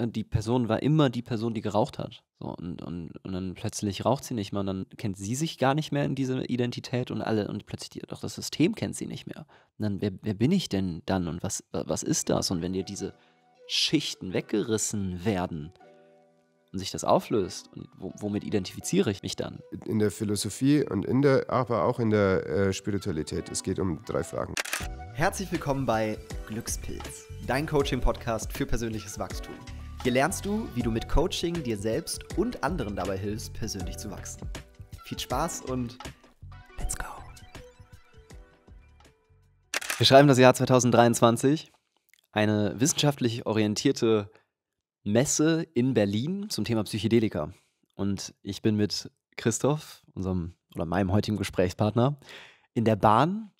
äh, die Person war immer die Person, die geraucht hat. So, und, und, und dann plötzlich raucht sie nicht mehr und dann kennt sie sich gar nicht mehr in diese Identität und alle und plötzlich die, doch das System kennt sie nicht mehr. Und dann, wer, wer bin ich denn dann und was, was ist das? Und wenn dir diese Schichten weggerissen werden und sich das auflöst, und womit identifiziere ich mich dann? In der Philosophie und in der, aber auch in der äh, Spiritualität. Es geht um drei Fragen. Herzlich willkommen bei Glückspilz, dein Coaching-Podcast für persönliches Wachstum. Hier lernst du, wie du mit Coaching dir selbst und anderen dabei hilfst, persönlich zu wachsen. Viel Spaß und let's go! Wir schreiben das Jahr 2023, eine wissenschaftlich orientierte Messe in Berlin zum Thema Psychedelika. Und ich bin mit Christoph, unserem oder meinem heutigen Gesprächspartner, in der Bahn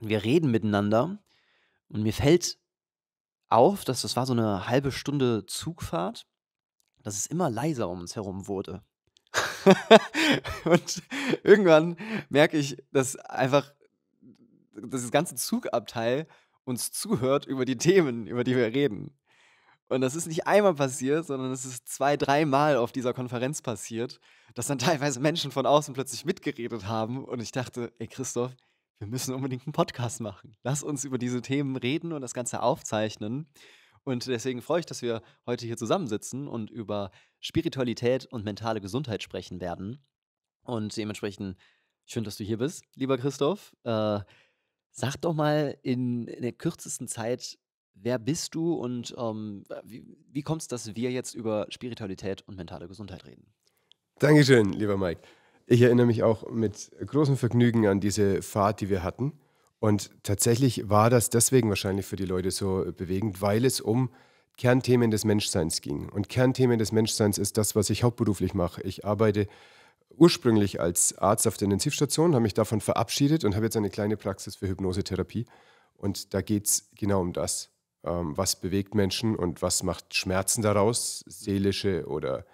wir reden miteinander und mir fällt auf, dass das war so eine halbe Stunde Zugfahrt, dass es immer leiser um uns herum wurde. und irgendwann merke ich, dass einfach das ganze Zugabteil uns zuhört über die Themen, über die wir reden. Und das ist nicht einmal passiert, sondern es ist zwei, dreimal auf dieser Konferenz passiert, dass dann teilweise Menschen von außen plötzlich mitgeredet haben. Und ich dachte, ey Christoph, wir müssen unbedingt einen Podcast machen. Lass uns über diese Themen reden und das Ganze aufzeichnen. Und deswegen freue ich, dass wir heute hier zusammensitzen und über Spiritualität und mentale Gesundheit sprechen werden. Und dementsprechend schön, dass du hier bist, lieber Christoph. Äh, sag doch mal in, in, der kürzesten Zeit, wer bist du und ähm, wie, wie kommt es, dass wir jetzt über Spiritualität und mentale Gesundheit reden? Dankeschön, lieber Mike. Ich erinnere mich auch mit großem Vergnügen an diese Fahrt, die wir hatten. Und tatsächlich war das deswegen wahrscheinlich für die Leute so bewegend, weil es um Kernthemen des Menschseins ging. Und Kernthemen des Menschseins ist das, was ich hauptberuflich mache. Ich arbeite ursprünglich als Arzt auf der Intensivstation, habe mich davon verabschiedet und habe jetzt eine kleine Praxis für Hypnosetherapie. Und da geht es genau um das. Ähm, was bewegt Menschen und was macht Schmerzen daraus, seelische oder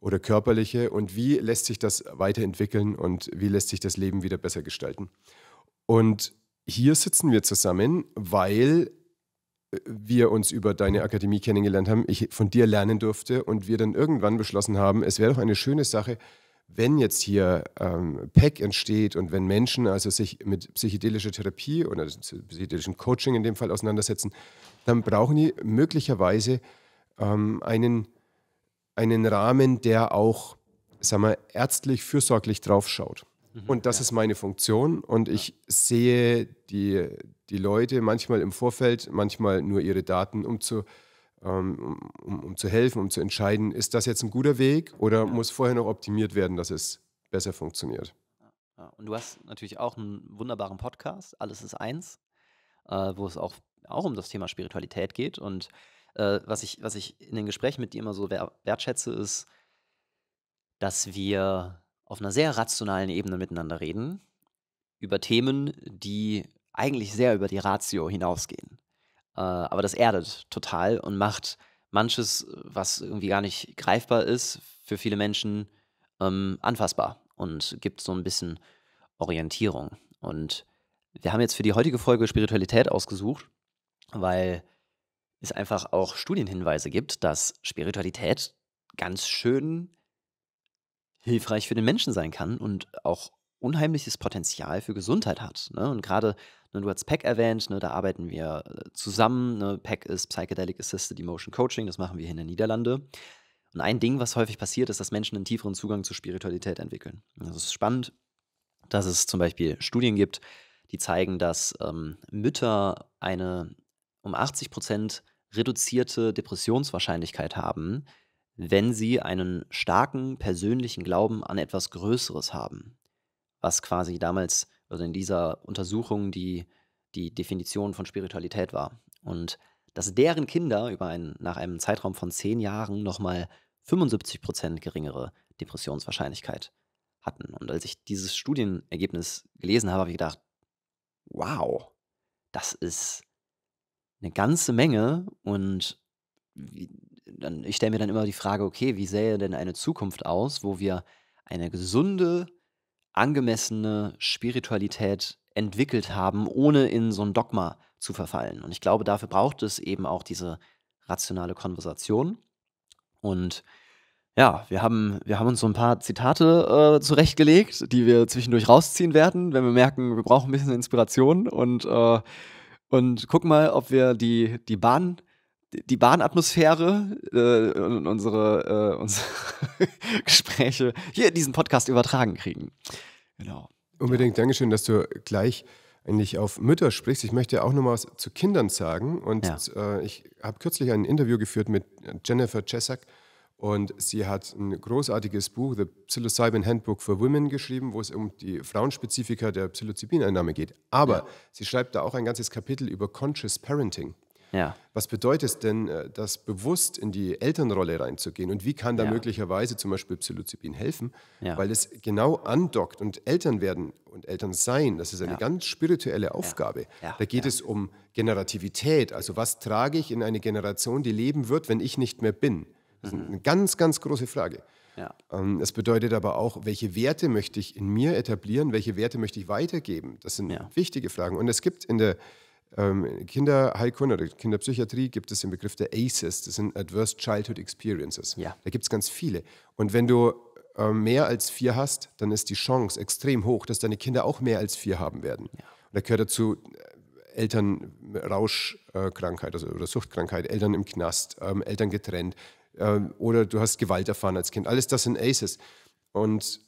oder körperliche und wie lässt sich das weiterentwickeln und wie lässt sich das Leben wieder besser gestalten. Und hier sitzen wir zusammen, weil wir uns über deine Akademie kennengelernt haben, ich von dir lernen durfte und wir dann irgendwann beschlossen haben, es wäre doch eine schöne Sache, wenn jetzt hier ähm, PEC entsteht und wenn Menschen also sich mit psychedelischer Therapie oder psychedelischen Coaching in dem Fall auseinandersetzen, dann brauchen die möglicherweise ähm, einen einen Rahmen, der auch, sagen wir, ärztlich fürsorglich draufschaut. Mhm, und das ja. ist meine Funktion. Und ich sehe die, die Leute manchmal im Vorfeld, manchmal nur ihre Daten, um zu, ähm, um, um, zu helfen, um zu entscheiden, ist das jetzt ein guter Weg oder ja. muss vorher noch optimiert werden, dass es besser funktioniert. Ja. Und du hast natürlich auch einen wunderbaren Podcast, Alles ist eins, äh, wo es auch, auch um das Thema Spiritualität geht. Und äh, was, ich, was ich in den Gesprächen mit dir immer so wertschätze, ist, dass wir auf einer sehr rationalen Ebene miteinander reden, über Themen, die eigentlich sehr über die Ratio hinausgehen. Äh, aber das erdet total und macht manches, was irgendwie gar nicht greifbar ist, für viele Menschen ähm, anfassbar und gibt so ein bisschen Orientierung. Und wir haben jetzt für die heutige Folge Spiritualität ausgesucht, weil es einfach auch Studienhinweise gibt, dass Spiritualität ganz schön hilfreich für den Menschen sein kann und auch unheimliches Potenzial für Gesundheit hat. Ne? Und gerade, ne, du hast PEC erwähnt, ne, da arbeiten wir äh, zusammen. Ne? PEC ist Psychedelic Assisted Emotion Coaching, das machen wir hier in den Niederlanden. Und ein Ding, was häufig passiert, ist, dass Menschen einen tieferen Zugang zur Spiritualität entwickeln. Das ist spannend, dass es zum Beispiel Studien gibt, die zeigen, dass ähm, Mütter eine um 80 Prozent reduzierte Depressionswahrscheinlichkeit haben, wenn sie einen starken persönlichen Glauben an etwas Größeres haben. Was quasi damals, also in dieser Untersuchung, die, die Definition von Spiritualität war. Und dass deren Kinder über einen, nach einem Zeitraum von zehn Jahren nochmal 75 Prozent geringere Depressionswahrscheinlichkeit hatten. Und als ich dieses Studienergebnis gelesen habe, habe ich gedacht, wow, das ist eine ganze Menge und dann, ich stelle mir dann immer die Frage, okay, wie sähe denn eine Zukunft aus, wo wir eine gesunde, angemessene Spiritualität entwickelt haben, ohne in so ein Dogma zu verfallen. Und ich glaube, dafür braucht es eben auch diese rationale Konversation. Und ja, wir haben, wir haben uns so ein paar Zitate äh, zurechtgelegt, die wir zwischendurch rausziehen werden, wenn wir merken, wir brauchen ein bisschen Inspiration und, äh, und gucken mal, ob wir die, die Bahn, die Bahnatmosphäre äh, und unsere, äh, unsere Gespräche hier in diesem Podcast übertragen kriegen. Genau. Unbedingt, Dankeschön, dass du gleich eigentlich auf Mütter sprichst. Ich möchte auch noch mal was zu Kindern sagen. Und Ja. äh, ich habe kürzlich ein Interview geführt mit Jennifer Chesak und sie hat ein großartiges Buch, The Psilocybin Handbook for Women, geschrieben, wo es um die Frauenspezifika der Psilocybineinnahme geht. Aber sie schreibt da auch ein ganzes Kapitel über Conscious Parenting. Ja, Was bedeutet es denn, äh, das bewusst in die Elternrolle reinzugehen? Und wie kann da Ja. möglicherweise zum Beispiel Psilocybin helfen? Ja. Weil es genau andockt und Eltern werden und Eltern sein, das ist eine Ja. ganz spirituelle Aufgabe. Ja. Da geht Ja. es um Generativität. Also was trage ich in eine Generation, die leben wird, wenn ich nicht mehr bin? Das ist eine ganz, ganz große Frage. ja, Ähm, Es bedeutet aber auch, welche Werte möchte ich in mir etablieren, welche Werte möchte ich weitergeben? Das sind Ja. wichtige Fragen. Und es gibt in der ähm, Kinderheilkunde oder Kinderpsychiatrie gibt es den Begriff der ACEs, das sind Adverse Childhood Experiences. Ja. Da gibt es ganz viele. Und wenn du ähm, mehr als vier hast, dann ist die Chance extrem hoch, dass deine Kinder auch mehr als vier haben werden. Und da gehört dazu äh, Eltern mit Rauschkrankheit also, oder Suchtkrankheit, Eltern im Knast, ähm, Eltern getrennt oder du hast Gewalt erfahren als Kind. Alles das sind ACEs. Und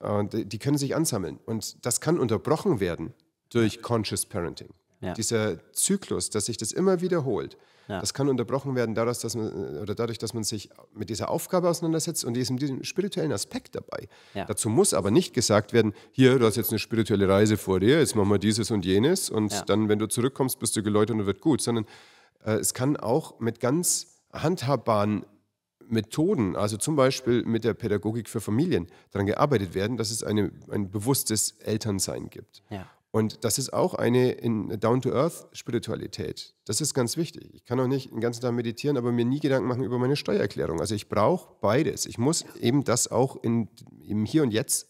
äh, die können sich ansammeln. Und das kann unterbrochen werden durch Conscious Parenting. Ja. Dieser Zyklus, dass sich das immer wiederholt, Ja. das kann unterbrochen werden daraus, dass man, oder dadurch, dass man sich mit dieser Aufgabe auseinandersetzt und diesem, diesem spirituellen Aspekt dabei. Ja. Dazu muss aber nicht gesagt werden, hier, du hast jetzt eine spirituelle Reise vor dir, jetzt machen wir dieses und jenes und dann, wenn du zurückkommst, bist du geläutert und wird gut, sondern äh, es kann auch mit ganz handhabbaren Methoden, also zum Beispiel mit der Pädagogik für Familien, daran gearbeitet werden, dass es eine, ein bewusstes Elternsein gibt. ja, Und das ist auch eine in Down-to-Earth-Spiritualität. Das ist ganz wichtig. Ich kann auch nicht den ganzen Tag meditieren, aber mir nie Gedanken machen über meine Steuererklärung. Also ich brauche beides. Ich muss eben das auch in, im Hier und Jetzt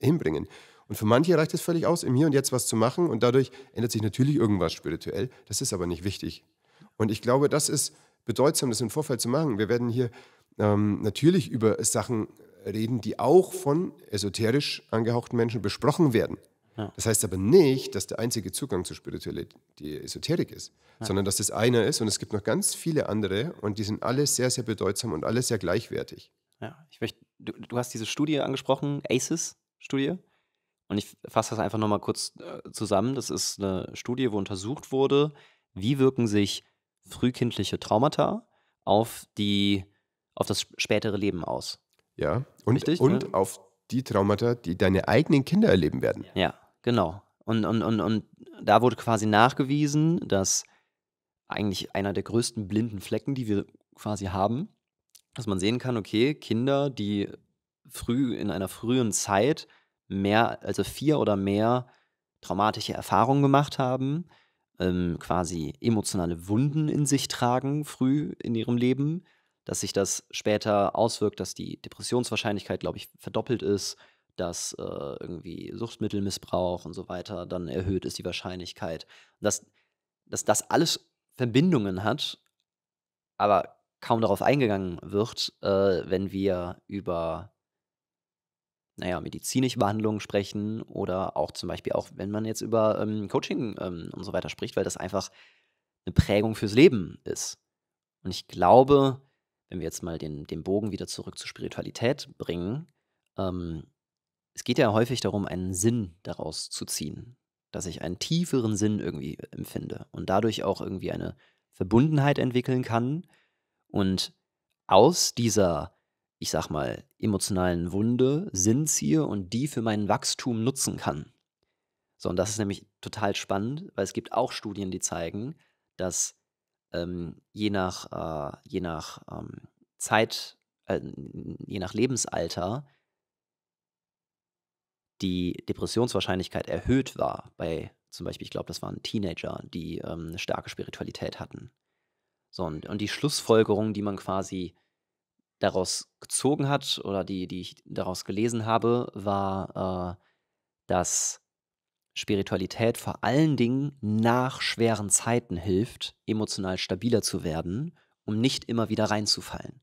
hinbringen. Und für manche reicht es völlig aus, im Hier und Jetzt was zu machen und dadurch ändert sich natürlich irgendwas spirituell. Das ist aber nicht wichtig. Und ich glaube, das ist bedeutsam, das im Vorfeld zu machen. Wir werden hier ähm, natürlich über Sachen reden, die auch von esoterisch angehauchten Menschen besprochen werden. Das heißt aber nicht, dass der einzige Zugang zur Spiritualität die Esoterik ist, sondern dass das einer ist und es gibt noch ganz viele andere und die sind alle sehr, sehr bedeutsam und alle sehr gleichwertig. ja. Ich möchte, du, du hast diese Studie angesprochen, ACES-Studie. Und ich fasse das einfach nochmal kurz äh, zusammen. Das ist eine Studie, wo untersucht wurde, wie wirken sich frühkindliche Traumata auf, die, auf das spätere Leben aus. Ja, und, Richtig, und ne? auf die Traumata, die deine eigenen Kinder erleben werden. Ja, genau. Und, und, und, und da wurde quasi nachgewiesen, dass eigentlich einer der größten blinden Flecken, die wir quasi haben, dass man sehen kann, okay, Kinder, die früh in einer frühen Zeit mehr, also vier oder mehr traumatische Erfahrungen gemacht haben, ähm, quasi emotionale Wunden in sich tragen, früh in ihrem Leben, dass sich das später auswirkt, dass die Depressionswahrscheinlichkeit, glaube ich, verdoppelt ist, dass äh, irgendwie Suchtmittelmissbrauch und so weiter dann erhöht ist die Wahrscheinlichkeit. Dass, dass das alles Verbindungen hat, aber kaum darauf eingegangen wird, äh, wenn wir über naja, medizinische Behandlungen sprechen oder auch zum Beispiel auch, wenn man jetzt über ähm, Coaching ähm, und so weiter spricht, weil das einfach eine Prägung fürs Leben ist. Und ich glaube, wenn wir jetzt mal den, den Bogen wieder zurück zur Spiritualität bringen, ähm, es geht ja häufig darum, einen Sinn daraus zu ziehen, dass ich einen tieferen Sinn irgendwie empfinde und dadurch auch irgendwie eine Verbundenheit entwickeln kann und aus dieser, ich sag mal, emotionalen Wunde Sinn ziehe und die für mein Wachstum nutzen kann. So, und das ist nämlich total spannend, weil es gibt auch Studien, die zeigen, dass ähm, je nach, äh, je nach ähm, Zeit, äh, je nach Lebensalter die Depressionswahrscheinlichkeit erhöht war bei zum Beispiel, ich glaube, das waren Teenager, die ähm, eine starke Spiritualität hatten. So, und, und die Schlussfolgerung, die man quasi daraus gezogen hat oder die, die ich daraus gelesen habe, war, äh, dass Spiritualität vor allen Dingen nach schweren Zeiten hilft, emotional stabiler zu werden, um nicht immer wieder reinzufallen.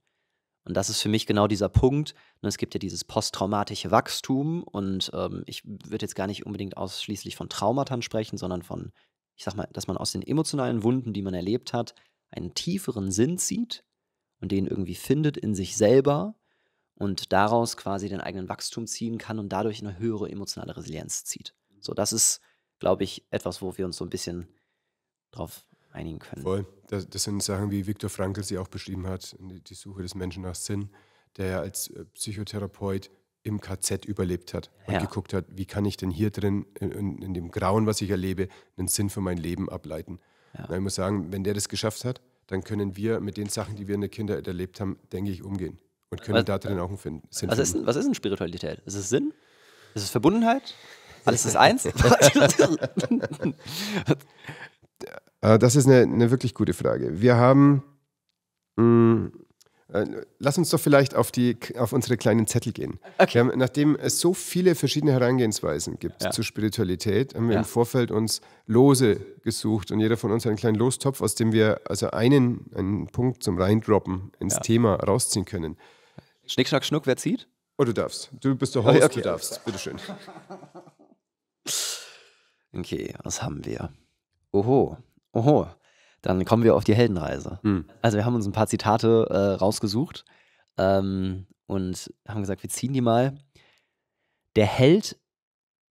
Und das ist für mich genau dieser Punkt. Und es gibt ja dieses posttraumatische Wachstum und ähm, ich würde jetzt gar nicht unbedingt ausschließlich von Traumata sprechen, sondern von, ich sag mal, dass man aus den emotionalen Wunden, die man erlebt hat, einen tieferen Sinn zieht und den irgendwie findet in sich selber und daraus quasi den eigenen Wachstum ziehen kann und dadurch eine höhere emotionale Resilienz zieht. So, das ist, glaube ich, etwas, wo wir uns so ein bisschen drauf einigen können. Voll. Das, das sind Sachen, wie Viktor Frankl sie auch beschrieben hat, die Suche des Menschen nach Sinn, der ja als äh, Psychotherapeut im KZ überlebt hat und ja. geguckt hat, wie kann ich denn hier drin, in, in, dem Grauen, was ich erlebe, einen Sinn für mein Leben ableiten. Ja. Ich muss sagen, wenn der das geschafft hat, dann können wir mit den Sachen, die wir in der Kindheit erlebt haben, denke ich, umgehen. Und können was, da drin auch einen Sinn was finden. Ist, was ist denn Spiritualität? Ist es Sinn? Ist es Verbundenheit? Alles ist eins? Äh, das ist eine, eine, wirklich gute Frage. Wir haben, mh, mm, lass uns doch vielleicht auf, die, auf unsere kleinen Zettel gehen. Okay. Haben, nachdem es so viele verschiedene Herangehensweisen gibt ja. zur Spiritualität, haben wir ja. im Vorfeld uns Lose gesucht und jeder von uns einen kleinen Lostopf, aus dem wir also einen, einen Punkt zum Reindroppen ins ja. Thema rausziehen können. Schnick, schnack, schnuck, wer zieht? Oh, du darfst. Du bist der Host, okay, okay. du darfst. Bitteschön. Okay, was haben wir? Oho, oho. Dann kommen wir auf die Heldenreise. Mhm. Also wir haben uns ein paar Zitate äh, rausgesucht ähm, und haben gesagt, wir ziehen die mal. Der Held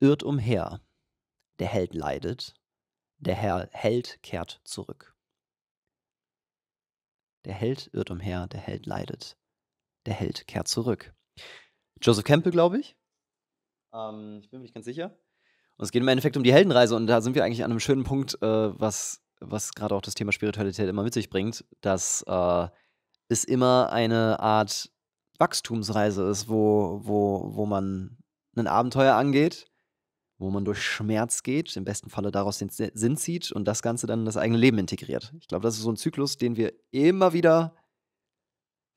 irrt umher. Der Held leidet. Der Herr Held kehrt zurück. Der Held irrt umher, der Held leidet. Der Held kehrt zurück. Joseph Campbell, glaube ich. Ähm, ich bin mir nicht ganz sicher. Und es geht im Endeffekt um die Heldenreise und da sind wir eigentlich an einem schönen Punkt, äh, was, was gerade auch das Thema Spiritualität immer mit sich bringt, dass äh, es immer eine Art Wachstumsreise ist, wo, wo, wo man ein Abenteuer angeht, wo man durch Schmerz geht, im besten Falle daraus den Sinn zieht und das Ganze dann in das eigene Leben integriert. Ich glaube, das ist so ein Zyklus, den wir immer wieder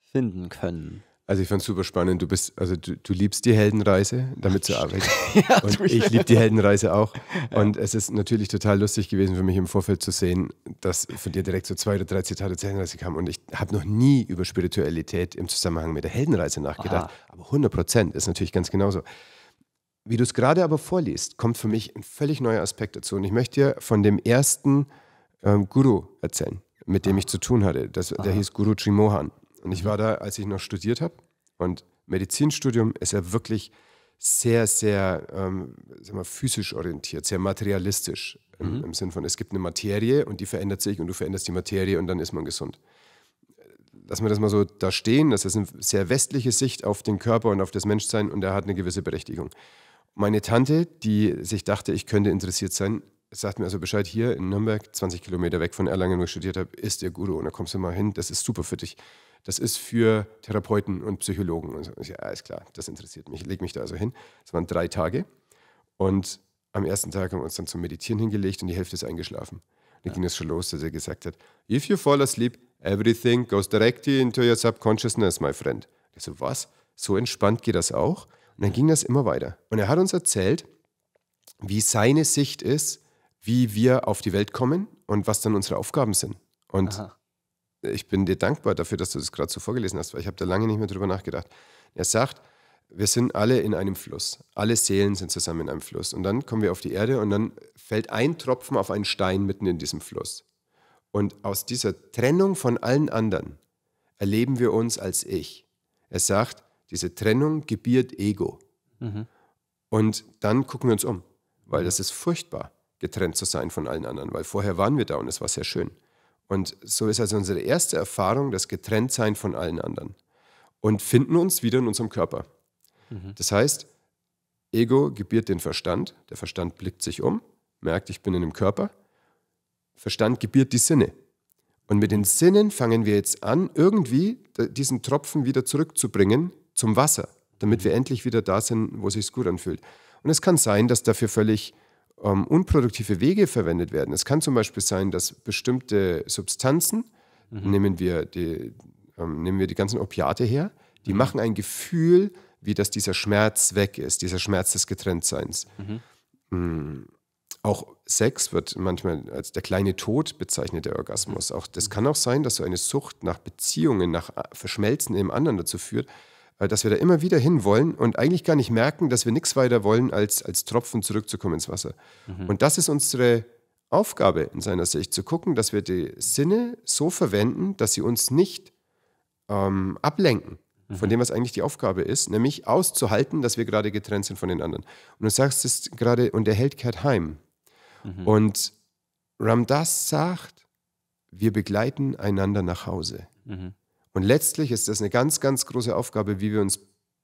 finden können. Also ich fand es super spannend. Du bist, also du, du liebst die Heldenreise, damit zu arbeiten. ja, und ich liebe die Heldenreise auch. Ja. Und es ist natürlich total lustig gewesen für mich im Vorfeld zu sehen, dass von dir direkt so zwei oder drei Zitate zur Heldenreise kamen. Und ich habe noch nie über Spiritualität im Zusammenhang mit der Heldenreise nachgedacht. Aha. Aber 100 Prozent ist natürlich ganz genauso. Wie du es gerade aber vorliest, kommt für mich ein völlig neuer Aspekt dazu. Und ich möchte dir von dem ersten ähm, Guru erzählen, mit dem ich zu tun hatte. Das, der hieß Guru Trimohan. Und ich war da, als ich noch studiert habe. Und Medizinstudium ist ja wirklich sehr, sehr ähm, mal, physisch orientiert, sehr materialistisch. Im, mhm. Im Sinn von, es gibt eine Materie und die verändert sich und du veränderst die Materie und dann ist man gesund. Lass wir das mal so da stehen. Das ist eine sehr westliche Sicht auf den Körper und auf das Menschsein und er hat eine gewisse Berechtigung. Meine Tante, die sich dachte, ich könnte interessiert sein, sagt mir also Bescheid, hier in Nürnberg, 20 Kilometer weg von Erlangen, wo ich studiert habe, ist der Guru und da kommst du mal hin, das ist super für dich. Das ist für Therapeuten und Psychologen. Und so. ja, alles klar, das interessiert mich. Ich lege mich da also hin. Es waren drei Tage und am ersten Tag haben wir uns dann zum Meditieren hingelegt und die Hälfte ist eingeschlafen. Dann ja. ging es schon los, dass er gesagt hat, if you fall asleep, everything goes directly into your subconsciousness, my friend. Ich so, was? So entspannt geht das auch? Und dann ging das immer weiter. Und er hat uns erzählt, wie seine Sicht ist, wie wir auf die Welt kommen und was dann unsere Aufgaben sind. Und Aha ich bin dir dankbar dafür, dass du das gerade so vorgelesen hast, weil ich habe da lange nicht mehr drüber nachgedacht. Er sagt, wir sind alle in einem Fluss. Alle Seelen sind zusammen in einem Fluss. Und dann kommen wir auf die Erde und dann fällt ein Tropfen auf einen Stein mitten in diesem Fluss. Und aus dieser Trennung von allen anderen erleben wir uns als Ich. Er sagt, diese Trennung gebiert Ego. Mhm. Und dann gucken wir uns um, weil das ist furchtbar, getrennt zu sein von allen anderen, weil vorher waren wir da und es war sehr schön. Und so ist also unsere erste Erfahrung das Getrenntsein von allen anderen und finden uns wieder in unserem Körper. Mhm. Das heißt, Ego gebiert den Verstand, der Verstand blickt sich um, merkt, ich bin in einem Körper. Verstand gebiert die Sinne. Und mit den Sinnen fangen wir jetzt an, irgendwie diesen Tropfen wieder zurückzubringen zum Wasser, damit wir mhm. endlich wieder da sind, wo es sich gut anfühlt. Und es kann sein, dass dafür völlig ähm, unproduktive Wege verwendet werden. Es kann zum Beispiel sein, dass bestimmte Substanzen, mhm. nehmen, wir die, ähm, nehmen wir die ganzen Opiate her, die mhm. machen ein Gefühl, wie dass dieser Schmerz weg ist, dieser Schmerz des Getrenntseins. Mhm. Mm. auch Sex wird manchmal als der kleine Tod bezeichnet, der Orgasmus. Auch das kann auch sein, dass so eine Sucht nach Beziehungen, nach Verschmelzen im anderen dazu führt, äh, dass wir da immer wieder hinwollen und eigentlich gar nicht merken, dass wir nichts weiter wollen, als als Tropfen zurückzukommen ins Wasser. Mhm. Und das ist unsere Aufgabe in seiner Sicht, zu gucken, dass wir die Sinne so verwenden, dass sie uns nicht ähm, ablenken von mhm. dem, was eigentlich die Aufgabe ist, nämlich auszuhalten, dass wir gerade getrennt sind von den anderen. Und du sagst es gerade, und der Held kehrt heim. Mhm. Und Ramdas sagt, wir begleiten einander nach Hause. Mhm. Und letztlich ist das eine ganz, ganz große Aufgabe, wie wir uns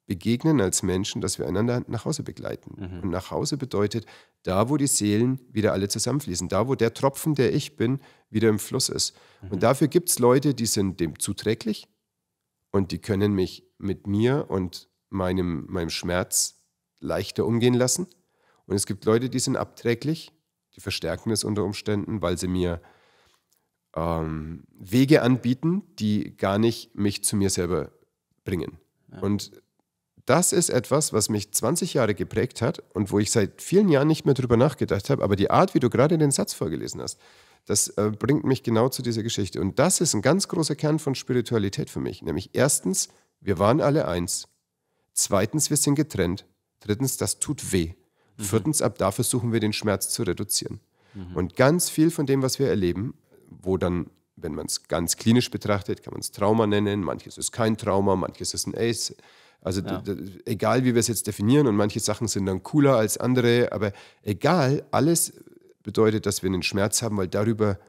begegnen als Menschen, dass wir einander nach Hause begleiten. Mhm. Und nach Hause bedeutet, da wo die Seelen wieder alle zusammenfließen, da wo der Tropfen, der ich bin, wieder im Fluss ist. Mhm. Und dafür gibt es Leute, die sind dem zuträglich und die können mich mit mir und meinem, meinem Schmerz leichter umgehen lassen. Und es gibt Leute, die sind abträglich, die verstärken es unter Umständen, weil sie mir ähm, Wege anbieten, die gar nicht mich zu mir selber bringen. Ja. Und das ist etwas, was mich 20 Jahre geprägt hat und wo ich seit vielen Jahren nicht mehr drüber nachgedacht habe. Aber die Art, wie du gerade den Satz vorgelesen hast, das äh, bringt mich genau zu dieser Geschichte. Und das ist ein ganz großer Kern von Spiritualität für mich. Nämlich erstens, wir waren alle eins. Zweitens, wir sind getrennt. Drittens, das tut weh. Mhm. Viertens, ab da versuchen wir den Schmerz zu reduzieren. Mhm. Und ganz viel von dem, was wir erleben, wo dann wenn man es ganz klinisch betrachtet, kann man es Trauma nennen, manches ist kein Trauma, manches ist ein Ace, also ja. egal, wie wir es jetzt definieren und manche Sachen sind dann cooler als andere, aber egal, alles bedeutet, dass wir einen Schmerz haben, weil darüber,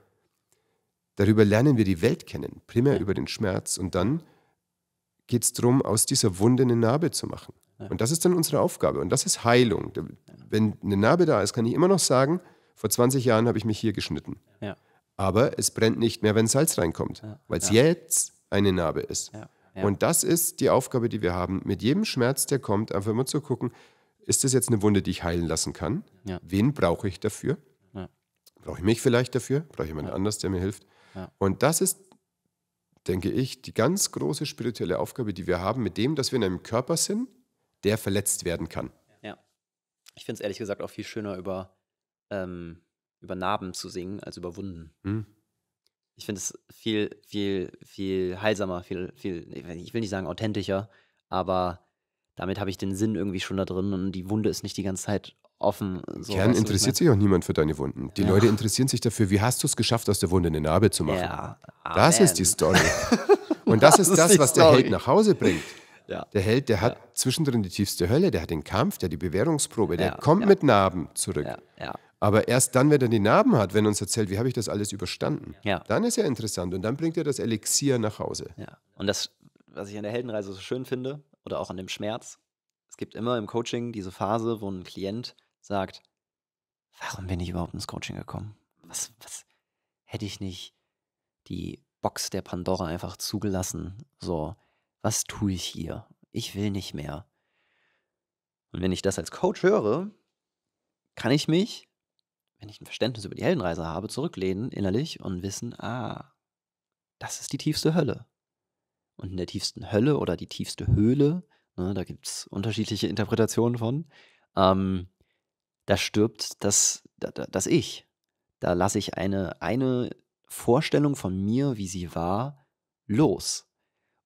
darüber lernen wir die Welt kennen, primär ja. über den Schmerz und dann geht es darum, aus dieser Wunde eine Narbe zu machen. Ja. Und das ist dann unsere Aufgabe und das ist Heilung. Wenn eine Narbe da ist, kann ich immer noch sagen, vor 20 Jahren habe ich mich hier geschnitten. Aber es brennt nicht mehr, wenn Salz reinkommt, weil es jetzt eine Narbe ist. Und das ist die Aufgabe, die wir haben. Mit jedem Schmerz, der kommt, einfach immer zu gucken, ist das jetzt eine Wunde, die ich heilen lassen kann? Ja. Wen brauche ich dafür? Ja. Brauche ich mich vielleicht dafür? Brauche ich jemanden ja. anders, der mir hilft? Und das ist, denke ich, die ganz große spirituelle Aufgabe, die wir haben, mit dem, dass wir in einem Körper sind, der verletzt werden kann. Ja. Ich finde es ehrlich gesagt auch viel schöner, über, ähm, über Narben zu singen, als über Wunden. Hm. Ich finde es viel, viel, viel heilsamer, viel, viel, ich will nicht sagen authentischer, aber damit habe ich den Sinn irgendwie schon da drin und die Wunde ist nicht die ganze Zeit offen. So, Kern interessiert sich auch niemand für deine Wunden. Die ja. Leute interessieren sich dafür, wie hast du es geschafft, aus der Wunde eine Narbe zu machen. Ja. Das ist die Story. und das, das ist das, was der Held nach Hause bringt. Ja. Der Held, der hat zwischendrin die tiefste Hölle, der hat den Kampf, der hat die Bewährungsprobe, der kommt mit Narben zurück. Aber erst dann, wenn er die Narben hat, wenn er uns erzählt, wie habe ich das alles überstanden, ja. dann ist er interessant und dann bringt er das Elixier nach Hause. Ja. Und das, was ich an der Heldenreise so schön finde, oder auch an dem Schmerz, es gibt immer im Coaching diese Phase, wo ein Klient sagt, warum bin ich überhaupt ins Coaching gekommen? Was, was hätte ich nicht die Box der Pandora einfach zugelassen? So, was tue ich hier? Ich will nicht mehr. Und wenn ich das als Coach höre, kann ich mich wenn ich ein Verständnis über die Heldenreise habe, zurücklehnen innerlich und wissen, ah, das ist die tiefste Hölle. Und in der tiefsten Hölle oder die tiefste Höhle, ne, da gibt es unterschiedliche Interpretationen von, ähm, da stirbt das, das Ich. Da lasse ich eine, eine Vorstellung von mir, wie sie war, los.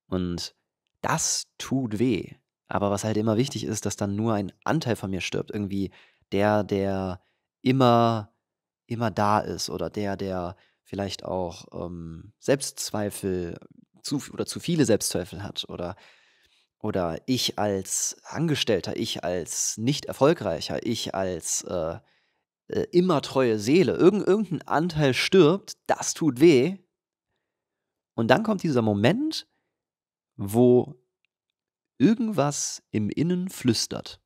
Und das tut weh. Aber was halt immer wichtig ist, dass dann nur ein Anteil von mir stirbt. Irgendwie der, der immer, immer da ist oder der, der vielleicht auch ähm, Selbstzweifel zu, oder zu viele Selbstzweifel hat oder, oder ich als Angestellter, ich als nicht erfolgreicher, ich als äh, äh, immer treue Seele, irgend, irgendein Anteil stirbt, das tut weh. Und dann kommt dieser Moment, wo irgendwas im Innen flüstert,